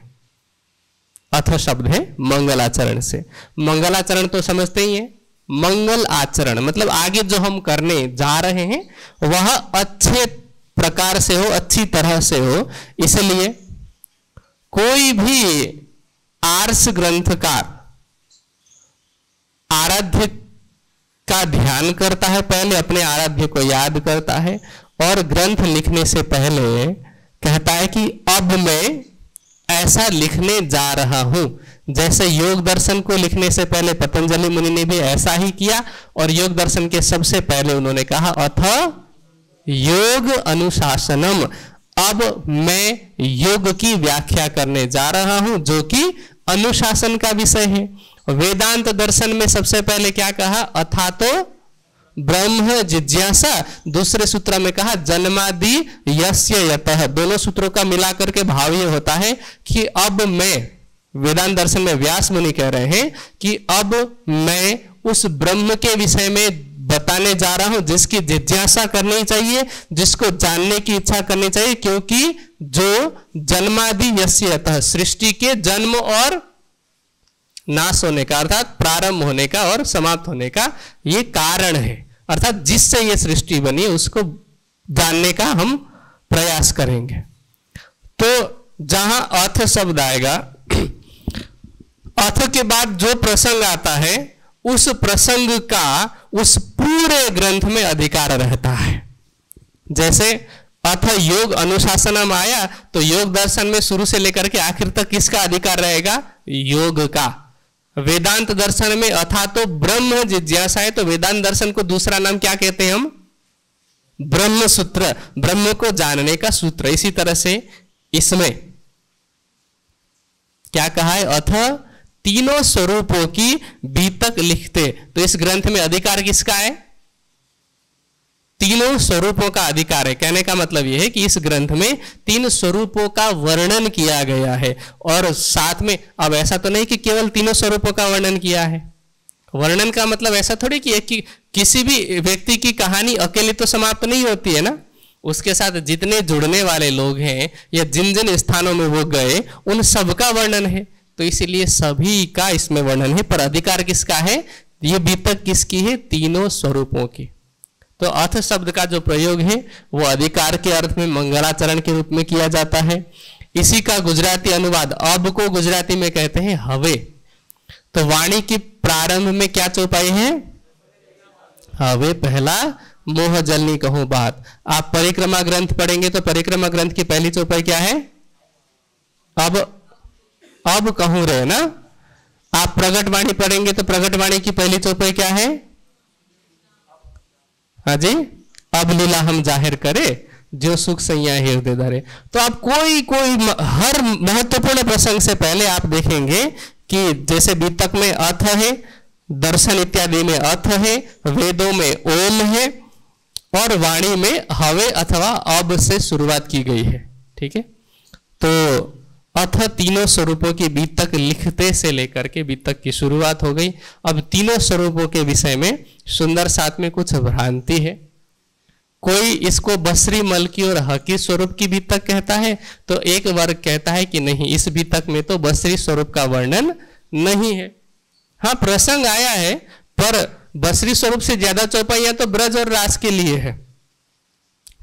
अथ शब्द है मंगलाचरण से मंगलाचरण तो समझते ही है। मंगल आचरण मतलब आगे जो हम करने जा रहे हैं, वह अच्छे प्रकार से हो, अच्छी तरह से हो। इसलिए कोई भी आर्स ग्रंथकार आराध्य का ध्यान करता है, पहले अपने आराध्य को याद करता है और ग्रंथ लिखने से पहले कहता है कि अब मैं ऐसा लिखने जा रहा हूँ। जैसे योग दर्शन को लिखने से पहले पतंजलि मुनि ने भी ऐसा ही किया और योग दर्शन के सबसे पहले उन्होंने कहा, अथ योग अनुशासनम। अब मैं योग की व्याख्या करने जा रहा हूँ, जो कि अनुशासन का विषय है। वेदांत दर्शन में सबसे पहले क्या कहा, अथा तो ब्रह्म जिज्ञासा, दूसरे सूत्र में कहा, जन्मादि यस्य यतः। दोनों सूत्रों का मिलाकर के भाव ये होता है कि अब मैं, वेदांत दर्शन में व्यास मुनि कह रहे हैं कि अब मैं उस ब्रह्म के विषय में बताने जा रहा हूँ, जिसकी जिज्ञासा करनी चाहिए, जिसको जानने की इच्छा करनी चाहिए, क्योंकि जो जन्मादि यस्य सृष्टि के जन्म और नाश होने का, अर्थात प्रारंभ होने का और समाप्त होने का ये कारण है। अर्थात जिससे ये सृष्टि बनी, उसको जानने का हम प्रयास करेंगे। तो जहाँ अर्थ शब्द आएगा, अर्थ के बाद जो प्रसंग आता है, उस प्रसंग का उस पूरे ग्रंथ में अधिकार रहता है। जैसे अथ योग अनुशासन आया तो योग दर्शन में शुरू से लेकर के आखिर तक किसका अधिकार रहेगा? योग का। वेदांत दर्शन में अथा तो ब्रह्म जिज्ञासा है तो वेदांत दर्शन को दूसरा नाम क्या कहते हैं हम? ब्रह्म सूत्र ब्रह्म को जानने का सूत्र, इसी तरह से इसमें। क्या कहा है? अथ तीनों स्वरूपों की बीतक लिखते। तो इस ग्रंथ में अधिकार किसका है? तीनों स्वरूपों का अधिकार है। कहने का मतलब यह है कि इस ग्रंथ में तीन स्वरूपों का वर्णन किया गया है। और साथ में अब ऐसा तो नहीं कि केवल तीनों स्वरूपों का वर्णन किया है। वर्णन का मतलब ऐसा थोड़ी कि, कि किसी भी व्यक्ति की कहानी अकेले तो समाप्त नहीं होती है ना? उसके साथ जितने जुड़ने वाले लोग हैं या जिन जिन स्थानों में वो गए उन सबका वर्णन है। तो इसीलिए सभी का इसमें वर्णन है। पर अधिकार किसका है? ये बीतक किसकी है? तीनों स्वरूपों की। तो अर्थ शब्द का जो प्रयोग है, वो अधिकार के अर्थ में, मंगलाचरण के रूप में किया जाता है। इसी का गुजराती अनुवाद अब को गुजराती में कहते हैं हवे। तो वाणी की प्रारंभ में क्या चौपाई है? हवे, पहला मोह जलनी कहूँ बात। आप परिक्रमा ग्रंथ पढ़ेंगे तो परिक्रमा ग्रंथ की पहली चौपाई क्या है? अब अब कहूँ रहे ना? आप प्रगट वाणी पढ़ेंगे तो प्रगट वाणी की पहली चौपाई क्या है? हाँ जी? अब लीला हम ज़ाहिर करें, जो सुख सैया हृदय धरे। तो आप कोई कोई हर महत्वपूर्ण प्रसंग से पहले आप देखेंगे कि जैसे बीतक में अर्थ है, दर्शन इत्यादि में अर्थ है, वेदों में ओम है, और वाणी में हवे अथवा अब से शुरुआत की गई है। ठीक है? तो अथ तीनों स्वरूपों की बीतक लिखते से लेकर के बीतक की शुरुआत हो गई। अब तीनों स्वरूपों के विषय में सुंदर साथ में कुछ भ्रांति है। कोई इसको बसरी मल की और हकी स्वरूप की बीतक कहता है तो एक वर्ग कहता है कि नहीं, इस बीतक में तो बसरी स्वरूप का वर्णन नहीं है। हाँ प्रसंग आया है, पर बसरी स्वरूप से ज़्यादा चौपाइया तो ब्रज और रास के लिए है।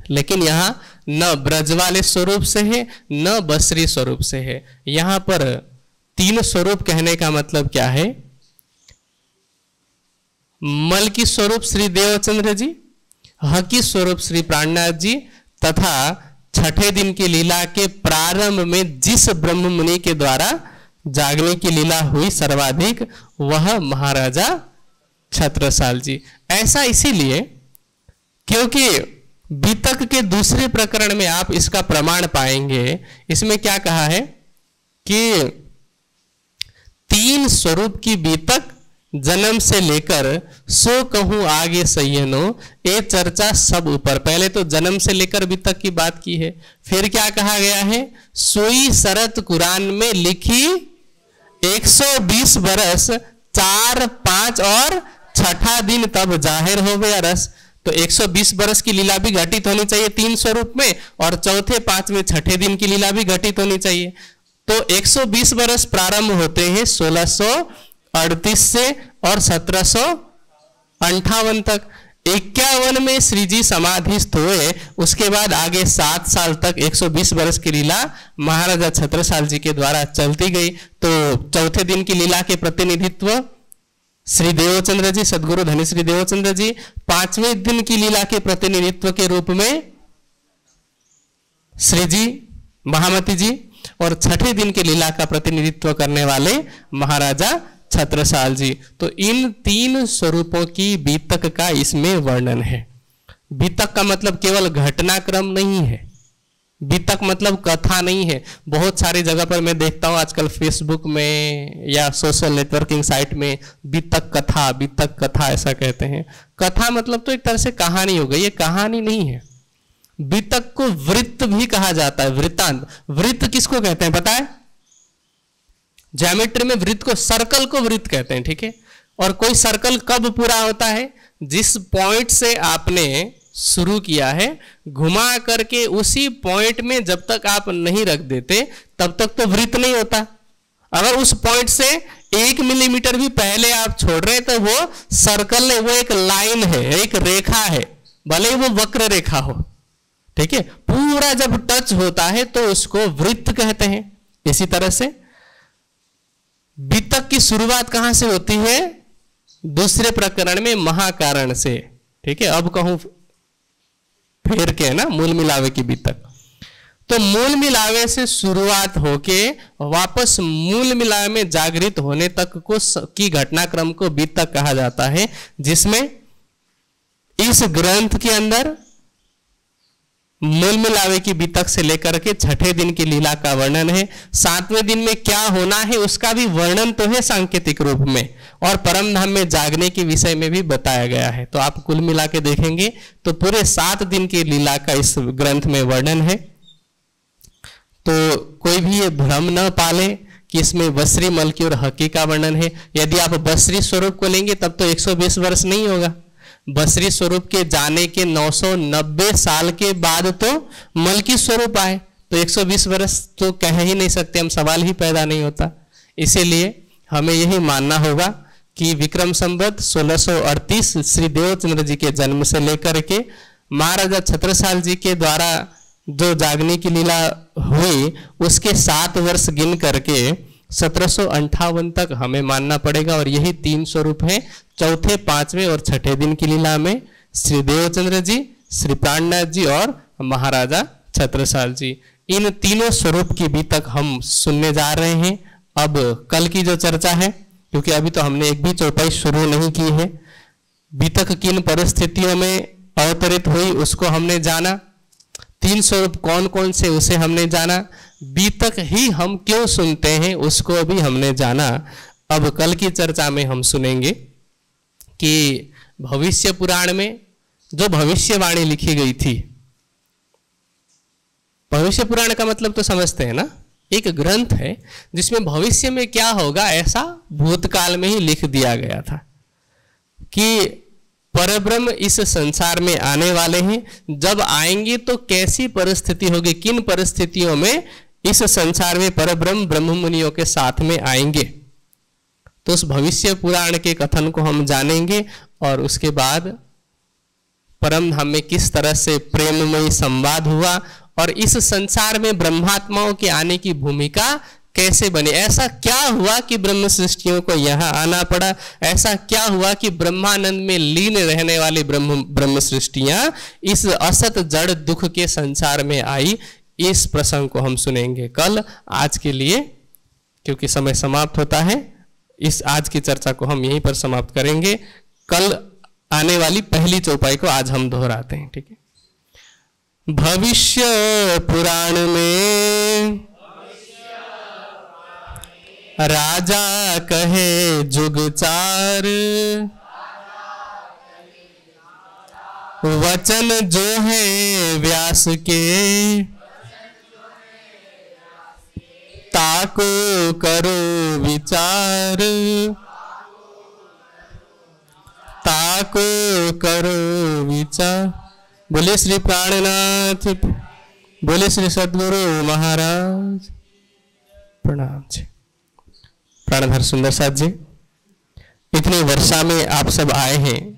लेकिन यहाँ न ब्रज वाले स्वरूप से है, न बसरी स्वरूप से है। यहाँ पर तीन स्वरूप कहने का मतलब क्या है? मल की स्वरूप श्री देवचंद्र जी हकी स्वरूप श्री प्राणनाथ जी, तथा छठे दिन की लीला के प्रारंभ में जिस ब्रह्म मुनि के द्वारा जागने की लीला हुई सर्वाधिक, वह महाराजा छत्रसाल जी। ऐसा इसीलिए क्योंकि बीतक के दूसरे प्रकरण में आप इसका प्रमाण पाएँगे, इसमें क्या कहा है कि तीन स्वरूप की बीतक जन्म से लेकर सो कहूँ आगे सैयनो ये चर्चा सब ऊपर। पहले तो जन्म से लेकर अभी तक की बात की है। फिर क्या कहा गया है? सोई शरत कुरान में लिखी 120 बरस, चार, पाँच और छठा दिन तब ज़ाहिर हो गया रस। तो 120 बरस की लीला भी घटित होनी चाहिए तीन स्वरूप में, और चौथे, पाँचवें, छठे दिन की लीला भी घटित होनी चाहिए। तो 120 बरस प्रारंभ होते हैं 1638 से और सत्रह सौ अठावन तक। इक्यावन में श्री जी समाधिस्थ हुए। उसके बाद आगे सात साल तक 120 वर्ष की लीला महाराजा छत्रसाल जी के द्वारा चलती गई। तो चौथे दिन की लीला के प्रतिनिधित्व श्री देवचंद्र जी, सदगुरु धनी श्री देवचंद्र जी। पाँचवें दिन की लीला के प्रतिनिधित्व के रूप में श्री जी, महामती जी और छठे दिन की लीला का प्रतिनिधित्व करने वाले महाराजा छत्रसाल जी। तो इन तीन स्वरूपों की बीतक का इसमें वर्णन है। बीतक का मतलब केवल घटनाक्रम नहीं है। बीतक मतलब कथा नहीं है। बहुत सारी जगह पर मैं देखता हूँ, आजकल फेसबुक में या सोशल नेटवर्किंग साइट में बीतक कथा बीतक कथा ऐसा कहते हैं। कथा मतलब तो एक तरह से कहानी हो गई, ये कहानी नहीं है। बीतक को वृत्त भी कहा जाता है वृत्तांत वृत्त किसको कहते हैं पता है? ज्योमेट्री में वृत्त को सर्कल को वृत्त कहते हैं, ठीक है? और कोई सर्कल कब पूरा होता है? जिस पॉइंट से आपने शुरू किया है, घुमा करके उसी पॉइंट में जब तक आप नहीं रख देते, तब तक तो वृत्त नहीं होता। अगर उस पॉइंट से एक मिलीमीटर भी पहले आप छोड़ रहे हैं तो वो सर्कल है वो एक लाइन है, एक रेखा है, भले ही वो वक्र रेखा हो, ठीक है? पूरा जब टच होता है तो उसको वृत्त कहते हैं, इसी तरह से बीतक की शुरुआत कहाँ से होती है? दूसरे प्रकरण में महाकारण से। ठीक है? अब कहूँ फेर के ना? मूल मिलावे की बीतक। तो मूल मिलावे से शुरुआत होके वापस मूल मिलावे में जागृत होने तक को की घटनाक्रम को बीतक कहा जाता है, जिसमें इस ग्रंथ के अंदर मूल मिलावे की बीतक से लेकर के छठे दिन की लीला का वर्णन है। सातवें दिन में क्या होना है, उसका भी वर्णन तो है सांकेतिक रूप में और परम धाम में जागने के विषय में भी बताया गया है। तो आप कुल मिला के देखेंगे तो पूरे सात दिन की लीला का इस ग्रंथ में वर्णन है। तो कोई भी ये भ्रम न पाले कि इसमें बसरी मल की और हकी का वर्णन है। यदि आप बसरी स्वरूप को लेंगे, तब तो 120 वर्ष नहीं होगा। बसरी स्वरूप के जाने के 990 साल के बाद तो मलकी स्वरूप आए। तो 120 वर्ष तो कह ही नहीं सकते, हम सवाल ही पैदा नहीं होता। इसीलिए हमें यही मानना होगा कि विक्रम संवत 1638 श्री देवचंद्र जी के जन्म से लेकर के महाराजा छत्रसाल जी के द्वारा जो जागने की लीला हुई, उसके सात वर्ष गिन करके सत्रह तक हमें मानना पड़ेगा और यही तीन स्वरूप है, चौथे, पाँचवें और छठे दिन की लीला में। श्री देवचंद्र जी, श्री प्राणनाथ जी और महाराजा छत्रसाल जी। इन तीनों स्वरूप की भी तक हम सुनने जा रहे हैं। अब कल की जो चर्चा है, क्योंकि अभी तो हमने एक भी चौपाई शुरू नहीं की है, बीतक किन परिस्थितियों में अवतरित हुई उसको हमने जाना। तीन स्वरूप कौन कौन से, उसे हमने जाना। बीतक ही हम क्यों सुनते हैं, उसको भी हमने जाना। अब कल की चर्चा में हम सुनेंगे कि भविष्य पुराण में जो भविष्यवाणी लिखी गई थी, भविष्य पुराण का मतलब तो समझते हैं ना, एक ग्रंथ है जिसमें भविष्य में क्या होगा ऐसा भूतकाल में ही लिख दिया गया था कि परब्रह्म इस संसार में आने वाले हैं, जब आएँगे तो कैसी परिस्थिति होगी, किन परिस्थितियों में इस संसार में परब्रह्म ब्रह्म मुनियों के साथ में आएँगे। तो उस भविष्य पुराण के कथन को हम जानेंगे और उसके बाद परम धाम में किस तरह से प्रेममयी संवाद हुआ और इस संसार में ब्रह्मात्माओं के आने की भूमिका कैसे बने? ऐसा क्या हुआ कि ब्रह्म सृष्टियों को यहाँ आना पड़ा? ऐसा क्या हुआ कि ब्रह्मानंद में लीन रहने वाली ब्रह्म ब्रह्म सृष्टियाँ इस असत जड़ दुख के संसार में आई? इस प्रसंग को हम सुनेंगे कल, आज के लिए, क्योंकि समय समाप्त होता है। इस आज की चर्चा को हम यहीं पर समाप्त करेंगे। कल आने वाली पहली चौपाई को आज हम दोहराते हैं, ठीक है? भविष्य पुराण में, राजा कहे जुग चार, वचन जो है व्यास के ताको करो विचार। ताको करो विचार। बोले श्री प्राणनाथ बोले श्री सदगुरु महाराज। प्रणाम जी। प्राणधर सुंदर साथ जी, इतनी वर्षा में आप सब आए हैं।